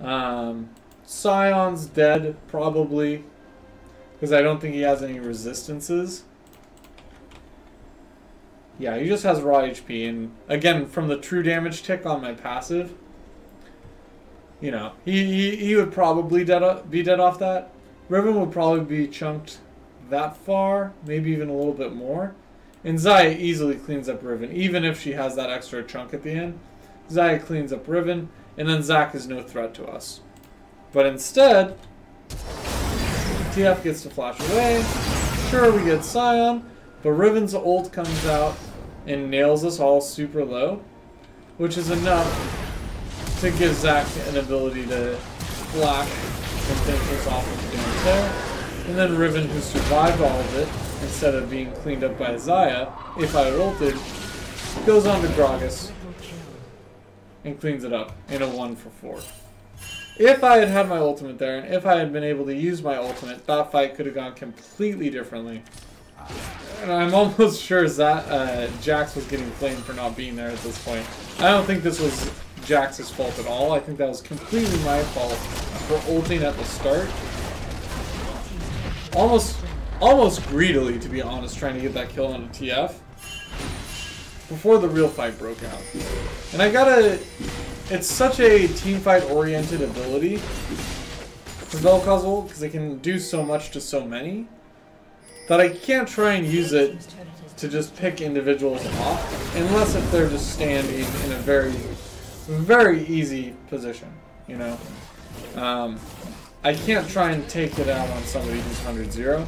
Um, Sion's dead, probably. Because I don't think he has any resistances. Yeah, he just has raw HP, and again, from the true damage tick on my passive, you know, he, he, he would probably dead be dead off that. Riven would probably be chunked that far, maybe even a little bit more. And Xayah easily cleans up Riven, even if she has that extra chunk at the end. Xayah cleans up Riven, and then Zac is no threat to us. But instead, TF gets to flash away. Sure, we get Sion, but Riven's ult comes out and nails us all super low, which is enough to give Zac an ability to flash and finish us off with doing so. And then Riven, who survived all of it, instead of being cleaned up by Xayah, if I ulted, goes on to Gragas and cleans it up in a 1 for 4. If I had had my ultimate there, and if I had been able to use my ultimate, that fight could have gone completely differently. And I'm almost sure that uh, Jax was getting flamed for not being there at this point. I don't think this was Jax's fault at all. I think that was completely my fault for ulting at the start. Almost, almost greedily, to be honest, trying to get that kill on a TF. Before the real fight broke out. And I gotta it's such a teamfight oriented ability Vel'Koz because it can do so much to so many that I can't try and use it to just pick individuals off, unless if they're just standing in a very, very easy position, you know? Um, I can't try and take it out on somebody who's 100-0.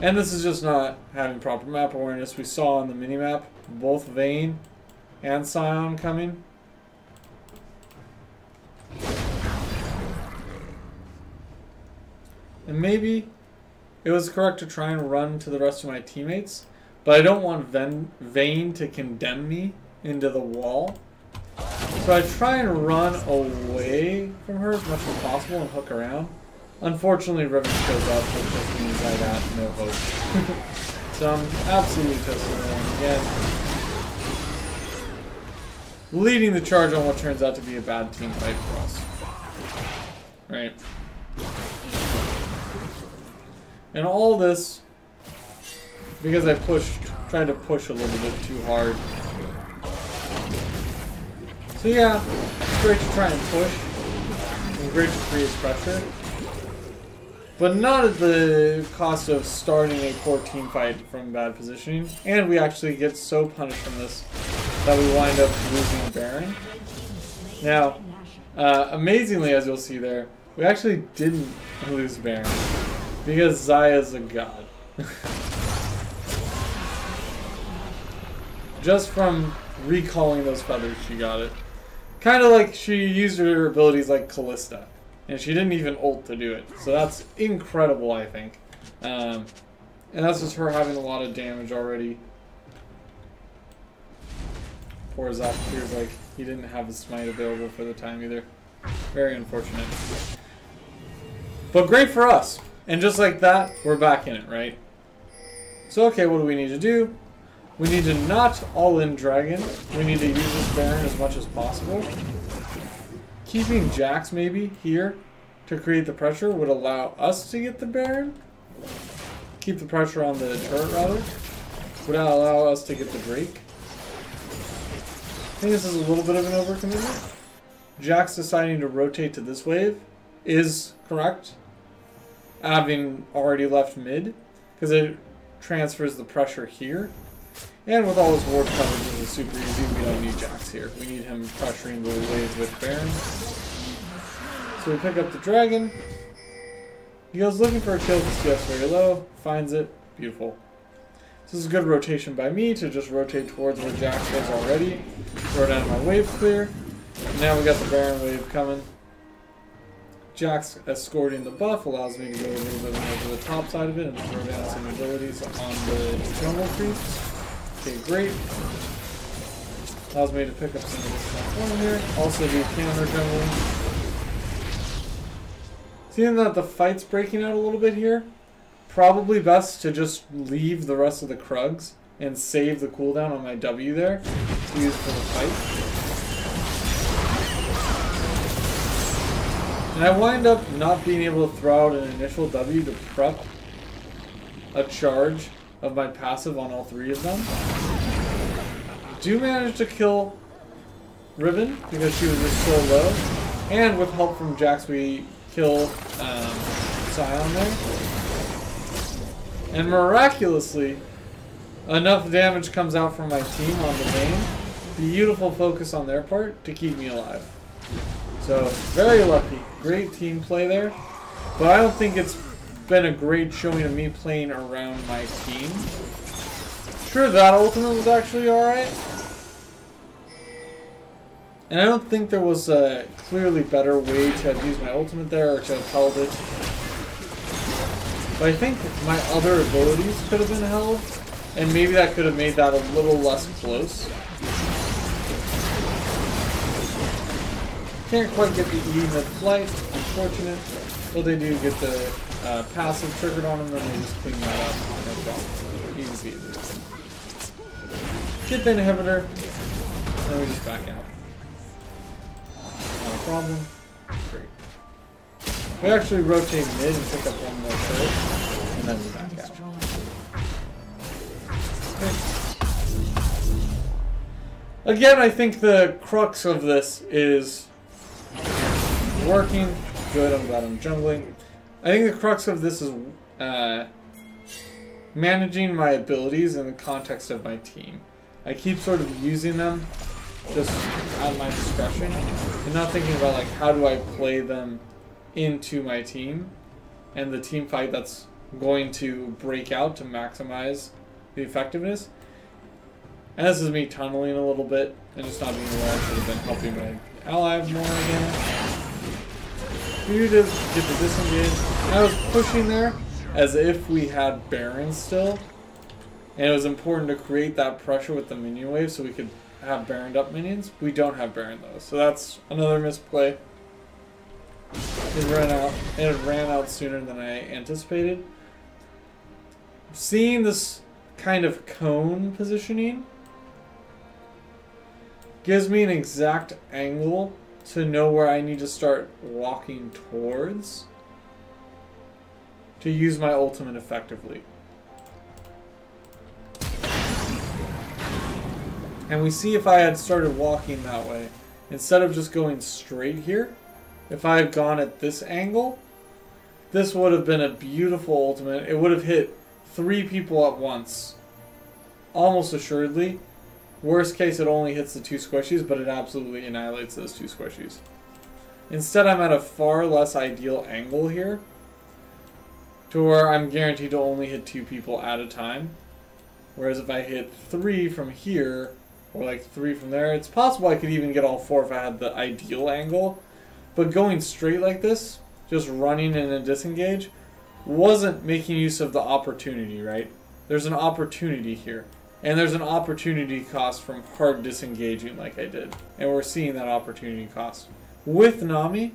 And this is just not having proper map awareness. We saw on the minimap both Vayne and Sion coming. And maybe it was correct to try and run to the rest of my teammates, but I don't want Ven Vayne to condemn me into the wall. So I try and run away from her as much as possible and hook around. Unfortunately, Riven shows up, which just means I got no hope. so I'm absolutely pissed around again. Leading the charge on what turns out to be a bad team fight for us. Right. And all this, because I pushed, tried to push a little bit too hard. So yeah, it's great to try and push, and great to create pressure. But not at the cost of starting a core team fight from bad positioning. And we actually get so punished from this that we wind up losing Baron. Now, uh, amazingly, as you'll see there, we actually didn't lose Baron. Because Xayah's a god. Just from recalling those feathers, she got it. Kind of like she used her abilities like Kalista, And she didn't even ult to do it. So that's incredible, I think. Um, and that's just her having a lot of damage already. Zac feels like he didn't have his smite available for the time either. Very unfortunate. But great for us. And just like that, we're back in it, right? So okay, what do we need to do? We need to not all-in Dragon. We need to use this Baron as much as possible. Keeping Jax maybe here to create the pressure would allow us to get the Baron. Keep the pressure on the turret rather. Would allow us to get the Drake. I think this is a little bit of an overcommitment. Jax deciding to rotate to this wave is correct. Having already left mid. Because it transfers the pressure here. And with all his ward coverage, is super easy. We don't need Jax here. We need him pressuring the wave with Baron. So we pick up the dragon. He goes looking for a kill with CS very low. Finds it. Beautiful. This is a good rotation by me to just rotate towards where Jax was already. Throw down my wave clear. Now we got the Baron wave coming. Jax escorting the buff allows me to go a little bit more to the top side of it and throw down some abilities on the jungle creeps. Okay, great. Allows me to pick up some of this stuff here. Also do counter jungling. Seeing that the fight's breaking out a little bit here, probably best to just leave the rest of the Krugs and save the cooldown on my W there to use for the fight. And I wind up not being able to throw out an initial W to prep a charge of my passive on all three of them. Do manage to kill Riven because she was just so low. And with help from Jax, we kill um, Sion there. And miraculously, enough damage comes out from my team on the main. Beautiful focus on their part to keep me alive. So, very lucky. Great team play there. But I don't think it's been a great showing of me playing around my team. Sure, that ultimate was actually alright. And I don't think there was a clearly better way to have used my ultimate there or to have held it. But I think my other abilities could have been held, and maybe that could have made that a little less close. Can't quite get the E mid-flight, unfortunate. But they do get the uh, passive triggered on them, and they just clean that up. No problem. Easy peasy. Get the inhibitor, then we just back out. Not a problem. Great. We actually rotate mid and pick up one more turret, and then we back out. Again, I think the crux of this is working. Good, I'm glad I'm jungling. I think the crux of this is uh, managing my abilities in the context of my team. I keep sort of using them just at my discretion and not thinking about like how do I play them into my team and the team fight that's going to break out to maximize the effectiveness. And this is me tunneling a little bit and just not being aware I should have been helping my ally more again. You just get the disengage. I was pushing there as if we had Baron still. And it was important to create that pressure with the minion wave so we could have Baroned up minions. We don't have Baron though, so that's another misplay. It ran out. It ran out sooner than I anticipated. Seeing this kind of cone positioning gives me an exact angle to know where I need to start walking towards to use my ultimate effectively. And we see if I had started walking that way, instead of just going straight here, if I had gone at this angle, this would have been a beautiful ultimate. It would have hit three people at once, almost assuredly. Worst case, it only hits the two squishies, but it absolutely annihilates those two squishies. Instead, I'm at a far less ideal angle here, to where I'm guaranteed to only hit two people at a time. Whereas if I hit three from here, or like three from there. It's possible I could even get all four if I had the ideal angle. But going straight like this, just running in a disengage, wasn't making use of the opportunity, right? There's an opportunity here. And there's an opportunity cost from hard disengaging like I did. And we're seeing that opportunity cost. With Nami,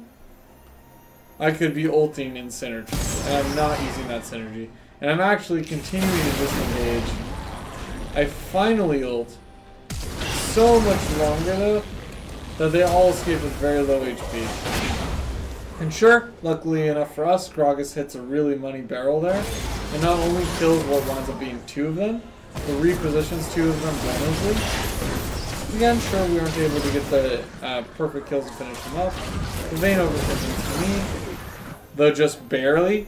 I could be ulting in synergy. And I'm not using that synergy. And I'm actually continuing to disengage. I finally ult so much longer though that they all escape with very low HP. And sure, luckily enough for us, Gragas hits a really money barrel there, and not only kills what winds up being two of them, but repositions two of them brilliantly. Again, sure, we aren't able to get the uh, perfect kills to finish them up. The Vayne overfishes to me, though just barely.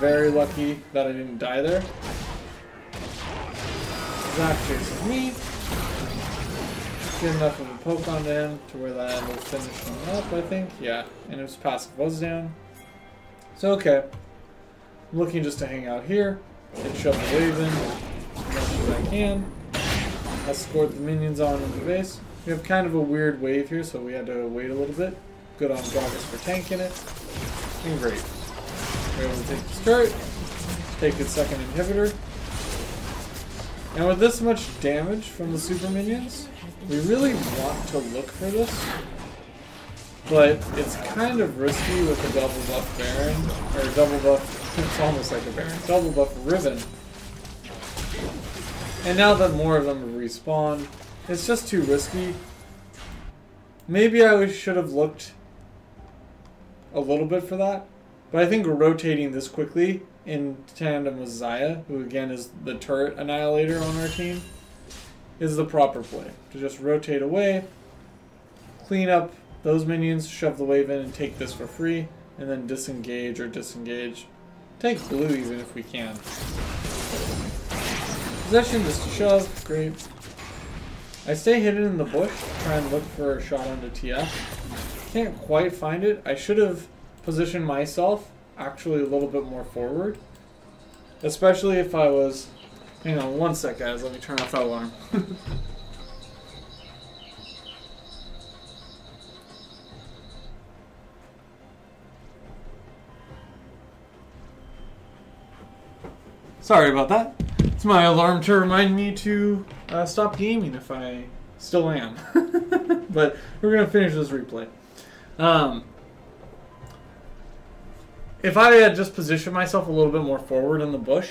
Very lucky that I didn't die there. Zac chases me get enough of a poke onto him to where that will finish him up, I think. Yeah, and his passive was down. So, okay. I'm looking just to hang out here and shove the wave in as much as I can. Escort the minions on into base. We have kind of a weird wave here, so we had to wait a little bit. Good on Gragas for tanking it. And great. We're able to take the start, take its second inhibitor. And with this much damage from the super minions, we really want to look for this, but it's kind of risky with a double buff Baron, or double buff, it's almost like a Baron, double buff Riven. And now that more of them respawn, it's just too risky. Maybe I should have looked a little bit for that, but I think rotating this quickly in tandem with Xayah, who again is the turret annihilator on our team, is the proper play. To just rotate away, clean up those minions, shove the wave in, and take this for free, and then disengage or disengage. Take blue even if we can. Possession, just to shove, great. I stay hidden in the bush, try and look for a shot onto TF. Can't quite find it. I should have positioned myself actually a little bit more forward. Especially if I was Hang on one sec, guys. Let me turn off that alarm. Sorry about that. It's my alarm to remind me to uh, stop gaming if I still am. but we're going to finish this replay. Um, if I had just positioned myself a little bit more forward in the bush,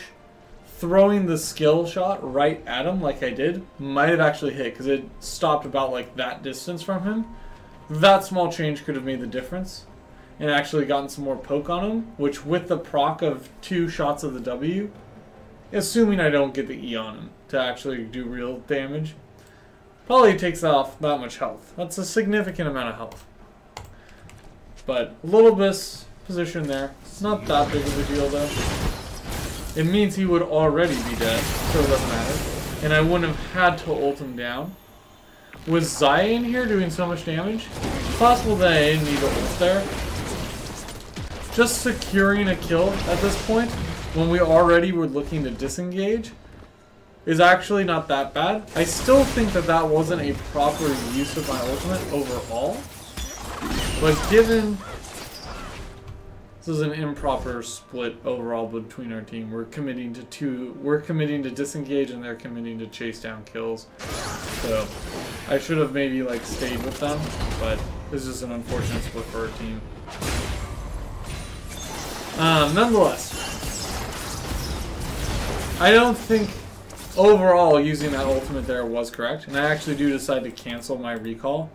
throwing the skill shot right at him like I did might have actually hit because it stopped about like that distance from him. That small change could have made the difference and actually gotten some more poke on him, which with the proc of two shots of the W, assuming I don't get the E on him to actually do real damage, probably takes off that much health. That's a significant amount of health. But a little bit position there. It's not that big of a deal though. It means he would already be dead, so it doesn't matter. And I wouldn't have had to ult him down. Was in here doing so much damage? It's possible that I didn't need to ult there. Just securing a kill at this point, when we already were looking to disengage, is actually not that bad. I still think that that wasn't a proper use of my ultimate overall. But given this is an improper split overall between our team. We're committing to two. We're committing to disengage, and they're committing to chase down kills. So I should have maybe like stayed with them, but this is an unfortunate split for our team. Um, nonetheless, I don't think overall using that ultimate there was correct, and I actually do decide to cancel my recall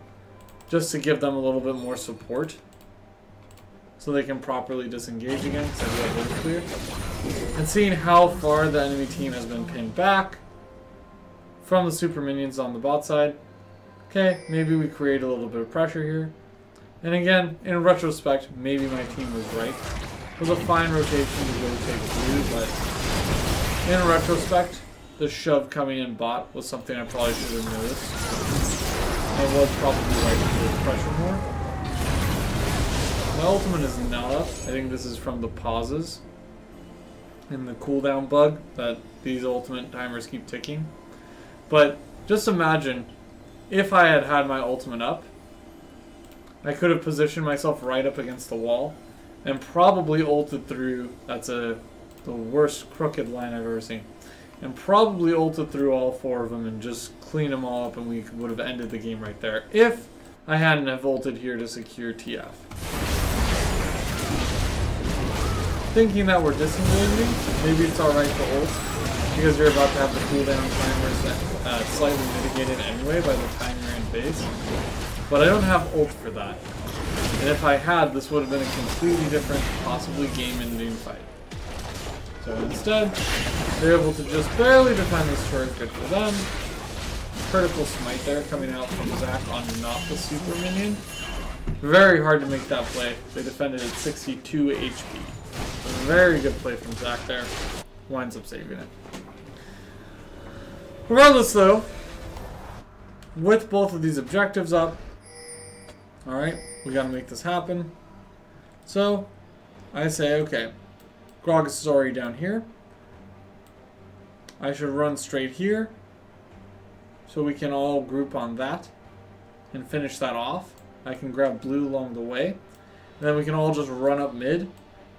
just to give them a little bit more support so they can properly disengage again because I do have clear. And seeing how far the enemy team has been pinned back from the super minions on the bot side. Okay, maybe we create a little bit of pressure here. And again, in retrospect, maybe my team was right. It was a fine rotation to rotate blue, but in retrospect, the shove coming in bot was something I probably should have noticed. I was probably right to pressure more. My ultimate is not up. I think this is from the pauses and the cooldown bug that these ultimate timers keep ticking. But just imagine if I had had my ultimate up, I could have positioned myself right up against the wall and probably ulted through. That's a the worst crooked line I've ever seen. And probably ulted through all four of them and just clean them all up and we would have ended the game right there if I hadn't have ulted here to secure TF thinking that we're disengaging, maybe it's alright to ult, because you're about to have the cooldown timers uh, slightly mitigated anyway by the time you're in base. But I don't have ult for that. And if I had, this would have been a completely different, possibly game-ending fight. So instead, they're able to just barely defend this turret, good for them. Critical smite there coming out from Zac on not the super minion. Very hard to make that play. They defended at 62 HP. Very good play from Zac there. Winds up saving it. Regardless, though, with both of these objectives up, alright, we gotta make this happen. So, I say, okay, Gragas is already down here. I should run straight here, so we can all group on that and finish that off. I can grab blue along the way. And then we can all just run up mid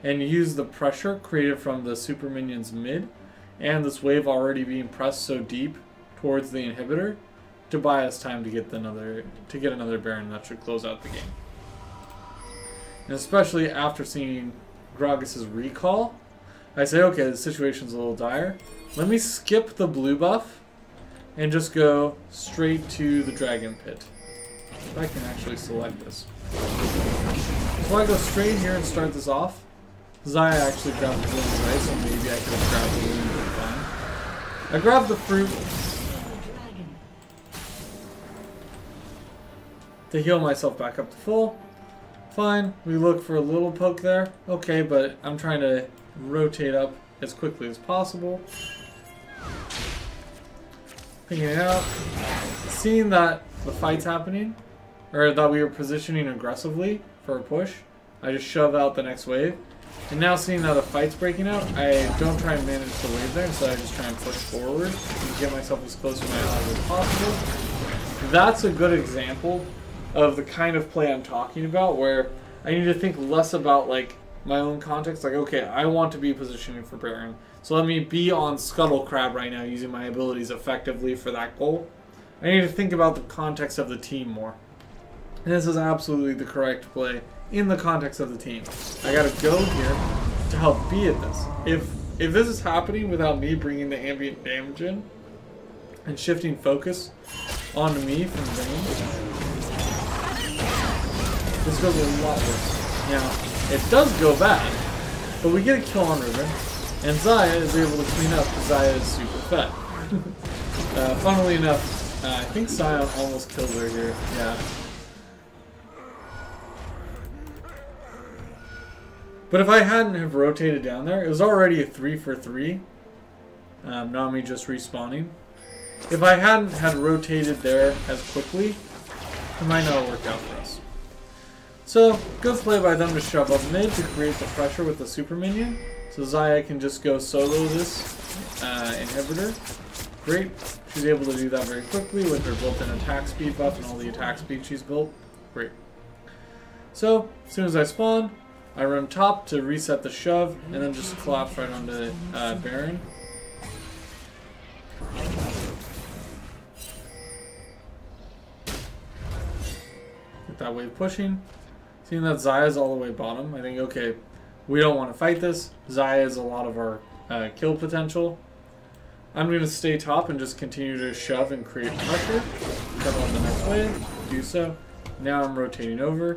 and use the pressure created from the super minions mid and this wave already being pressed so deep towards the inhibitor to buy us time to get another to get another Baron that should close out the game. And especially after seeing Gragas' recall, I say, okay, the situation's a little dire. Let me skip the blue buff and just go straight to the Dragon Pit. If I can actually select this. So I go straight here and start this off. Xayah actually grabbed the balloon away, so maybe I could have grabbed the balloon and fine. I grabbed the fruit to heal myself back up to full. Fine, we look for a little poke there. Okay, but I'm trying to rotate up as quickly as possible. Picking it out. Seeing that the fight's happening, or that we were positioning aggressively for a push, I just shove out the next wave. And now seeing that the fight's breaking out, I don't try and manage the wave there, instead I just try and push forward and get myself as close to my allies as possible. That's a good example of the kind of play I'm talking about, where I need to think less about like my own context, like, okay, I want to be positioning for Baron, so let me be on Scuttle Crab right now using my abilities effectively for that goal. I need to think about the context of the team more. And this is absolutely the correct play in the context of the team. I gotta go here to help be at this. If if this is happening without me bringing the ambient damage in and shifting focus onto me from range, this goes a lot worse. Now, it does go bad, but we get a kill on Riven, and Xayah is able to clean up Xayah is super fed. uh, funnily enough, uh, I think Sion almost killed her here. Yeah. But if I hadn't have rotated down there, it was already a 3 for 3. Um, not me just respawning. If I hadn't had rotated there as quickly, it might not have worked out for us. So, good play by them to shove up mid to create the pressure with the super minion. So Xayah can just go solo this uh, inhibitor. Great. She's able to do that very quickly with her built-in attack speed buff and all the attack speed she's built. Great. So, as soon as I spawn, I run top to reset the shove, and then just collapse right onto uh, Baron. Get that wave pushing. Seeing that Xayah's all the way bottom, I think, okay, we don't want to fight this. Xayah is a lot of our uh, kill potential. I'm going to stay top and just continue to shove and create pressure. Come on the next wave, do so. Now I'm rotating over.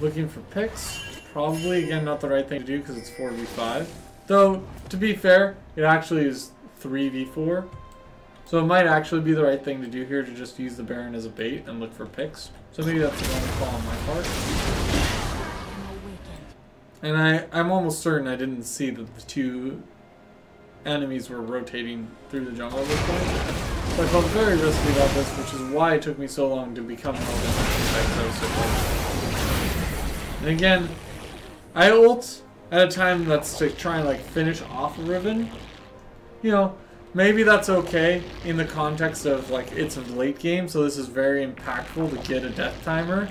Looking for picks. Probably, again, not the right thing to do because it's 4v5. Though, to be fair, it actually is 3v4. So it might actually be the right thing to do here to just use the Baron as a bait and look for picks. So maybe that's the wrong call on my part. And I, I'm almost certain I didn't see that the two enemies were rotating through the jungle at this point. So I felt very risky about this, which is why it took me so long to become relevant because I was so close. And again, I ult at a time that's to try and like finish off a Riven. You know, maybe that's okay in the context of like it's a late game, so this is very impactful to get a death timer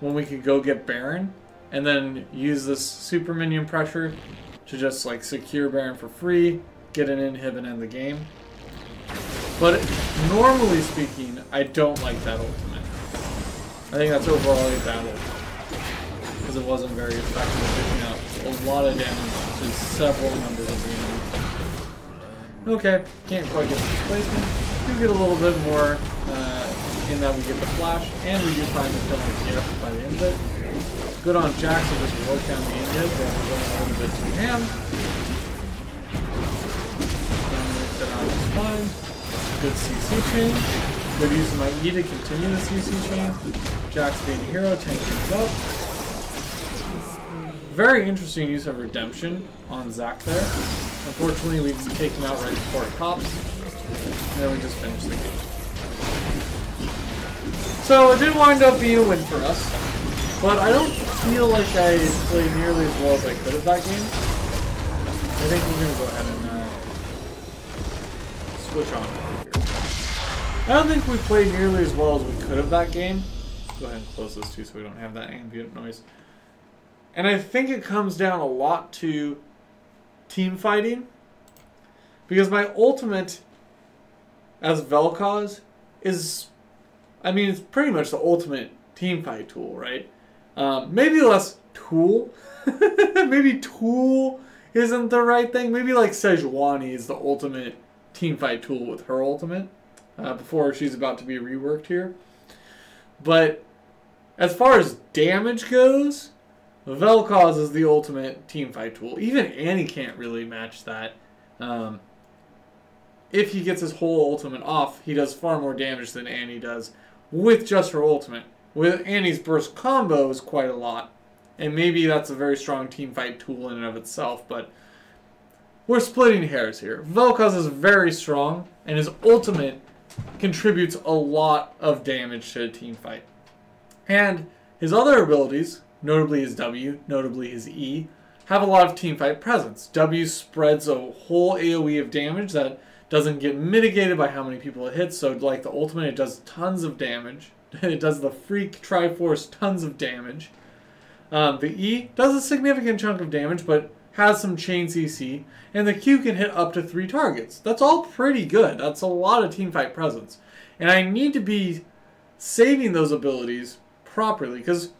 when we could go get Baron and then use this super minion pressure to just like secure Baron for free, get an inhib and end the game. But normally speaking, I don't like that ultimate. I think that's overall a bad ultimate. Because it wasn't very effective picking out a lot of damage to several members of the enemy. Okay, can't quite get the displacement. Do get a little bit more uh, in that we get the flash, and we do find the kill on TF by the end of it. Good on Jax to just work down the inhib, but we're going a little bit too ham. Good CC chain. Good use of my E to continue the CC chain. Jax being a hero, tank things up. Very interesting use of redemption on Zac there. Unfortunately, we take him out right before it pops. And then we just finish the game. So it did wind up being a win for us. But I don't feel like I played nearly as well as I could have that game. I think we're going to go ahead and uh, switch on. I don't think we played nearly as well as we could have that game. Go ahead and close this too so we don't have that ambient noise. And I think it comes down a lot to team fighting. Because my ultimate as Vel'Koz is, I mean, it's pretty much the ultimate team fight tool, right? Um, maybe less tool. maybe tool isn't the right thing. Maybe like Sejuani is the ultimate team fight tool with her ultimate uh, before she's about to be reworked here. But as far as damage goes, Vel'Koz is the ultimate team fight tool. Even Annie can't really match that. Um, if he gets his whole ultimate off, he does far more damage than Annie does with just her ultimate. With Annie's burst combo is quite a lot. And maybe that's a very strong team fight tool in and of itself, but we're splitting hairs here. Vel'Koz is very strong, and his ultimate contributes a lot of damage to a team fight. And his other abilities, notably his W, notably his E, have a lot of teamfight presence. W spreads a whole AoE of damage that doesn't get mitigated by how many people it hits, so like the ultimate, it does tons of damage. it does the Freak Triforce tons of damage. Um, the E does a significant chunk of damage, but has some chain CC, and the Q can hit up to three targets. That's all pretty good. That's a lot of teamfight presence. And I need to be saving those abilities properly, because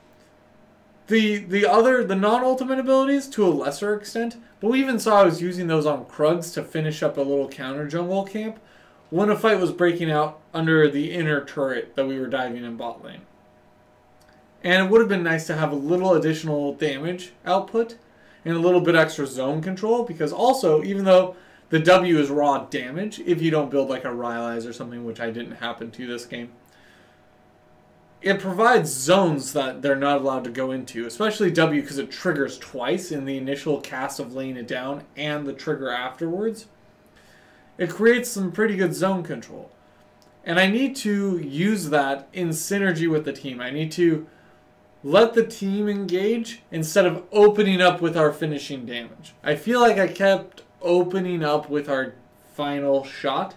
the the other the non-ultimate abilities to a lesser extent, but we even saw I was using those on Krugs to finish up a little counter jungle camp when a fight was breaking out under the inner turret that we were diving in bot lane. And it would have been nice to have a little additional damage output and a little bit extra zone control because also even though the W is raw damage if you don't build like a Rylai's or something which I didn't happen to this game it provides zones that they're not allowed to go into, especially W because it triggers twice in the initial cast of laying it down and the trigger afterwards. It creates some pretty good zone control. And I need to use that in synergy with the team. I need to let the team engage instead of opening up with our finishing damage. I feel like I kept opening up with our final shot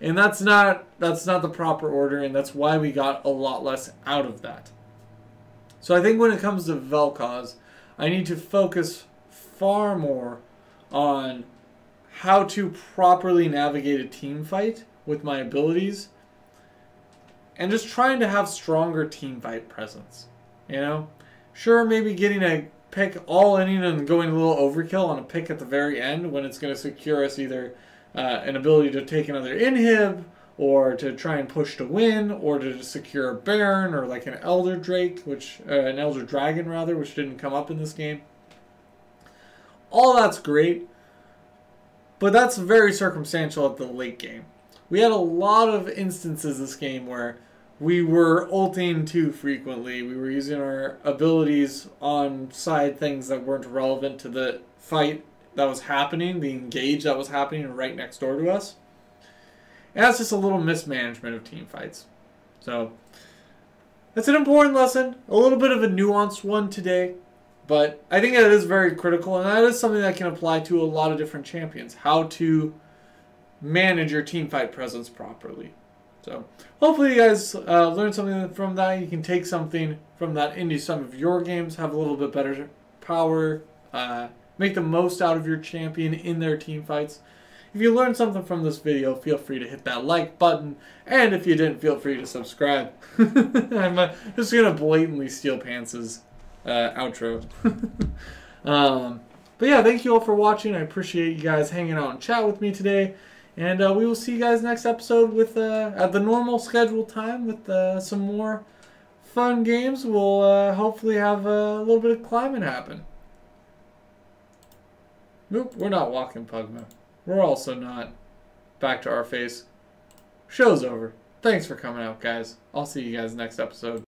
and that's not that's not the proper order, and that's why we got a lot less out of that. So I think when it comes to Vel'Koz, I need to focus far more on how to properly navigate a team fight with my abilities and just trying to have stronger team fight presence. You know? Sure, maybe getting a pick all inning and going a little overkill on a pick at the very end when it's going to secure us either uh, an ability to take another inhib, or to try and push to win, or to secure a Baron, or like an Elder Drake, which uh, an Elder Dragon rather, which didn't come up in this game. All that's great, but that's very circumstantial at the late game. We had a lot of instances this game where we were ulting too frequently. We were using our abilities on side things that weren't relevant to the fight that was happening, the engage that was happening right next door to us. And that's just a little mismanagement of team fights. So that's an important lesson, a little bit of a nuanced one today, but I think it is very critical, and that is something that can apply to a lot of different champions. How to manage your team fight presence properly. So hopefully you guys uh, learned something from that. You can take something from that into some of your games, have a little bit better power, uh, Make the most out of your champion in their team fights. If you learned something from this video, feel free to hit that like button. And if you didn't, feel free to subscribe. I'm uh, just going to blatantly steal Pants' uh, outro. um, but yeah, thank you all for watching. I appreciate you guys hanging out and chat with me today. And uh, we will see you guys next episode with uh, at the normal scheduled time with uh, some more fun games. We'll uh, hopefully have a little bit of climbing happen. Nope, we're not walking Pugma. We're also not. Back to our face. Show's over. Thanks for coming out, guys. I'll see you guys next episode.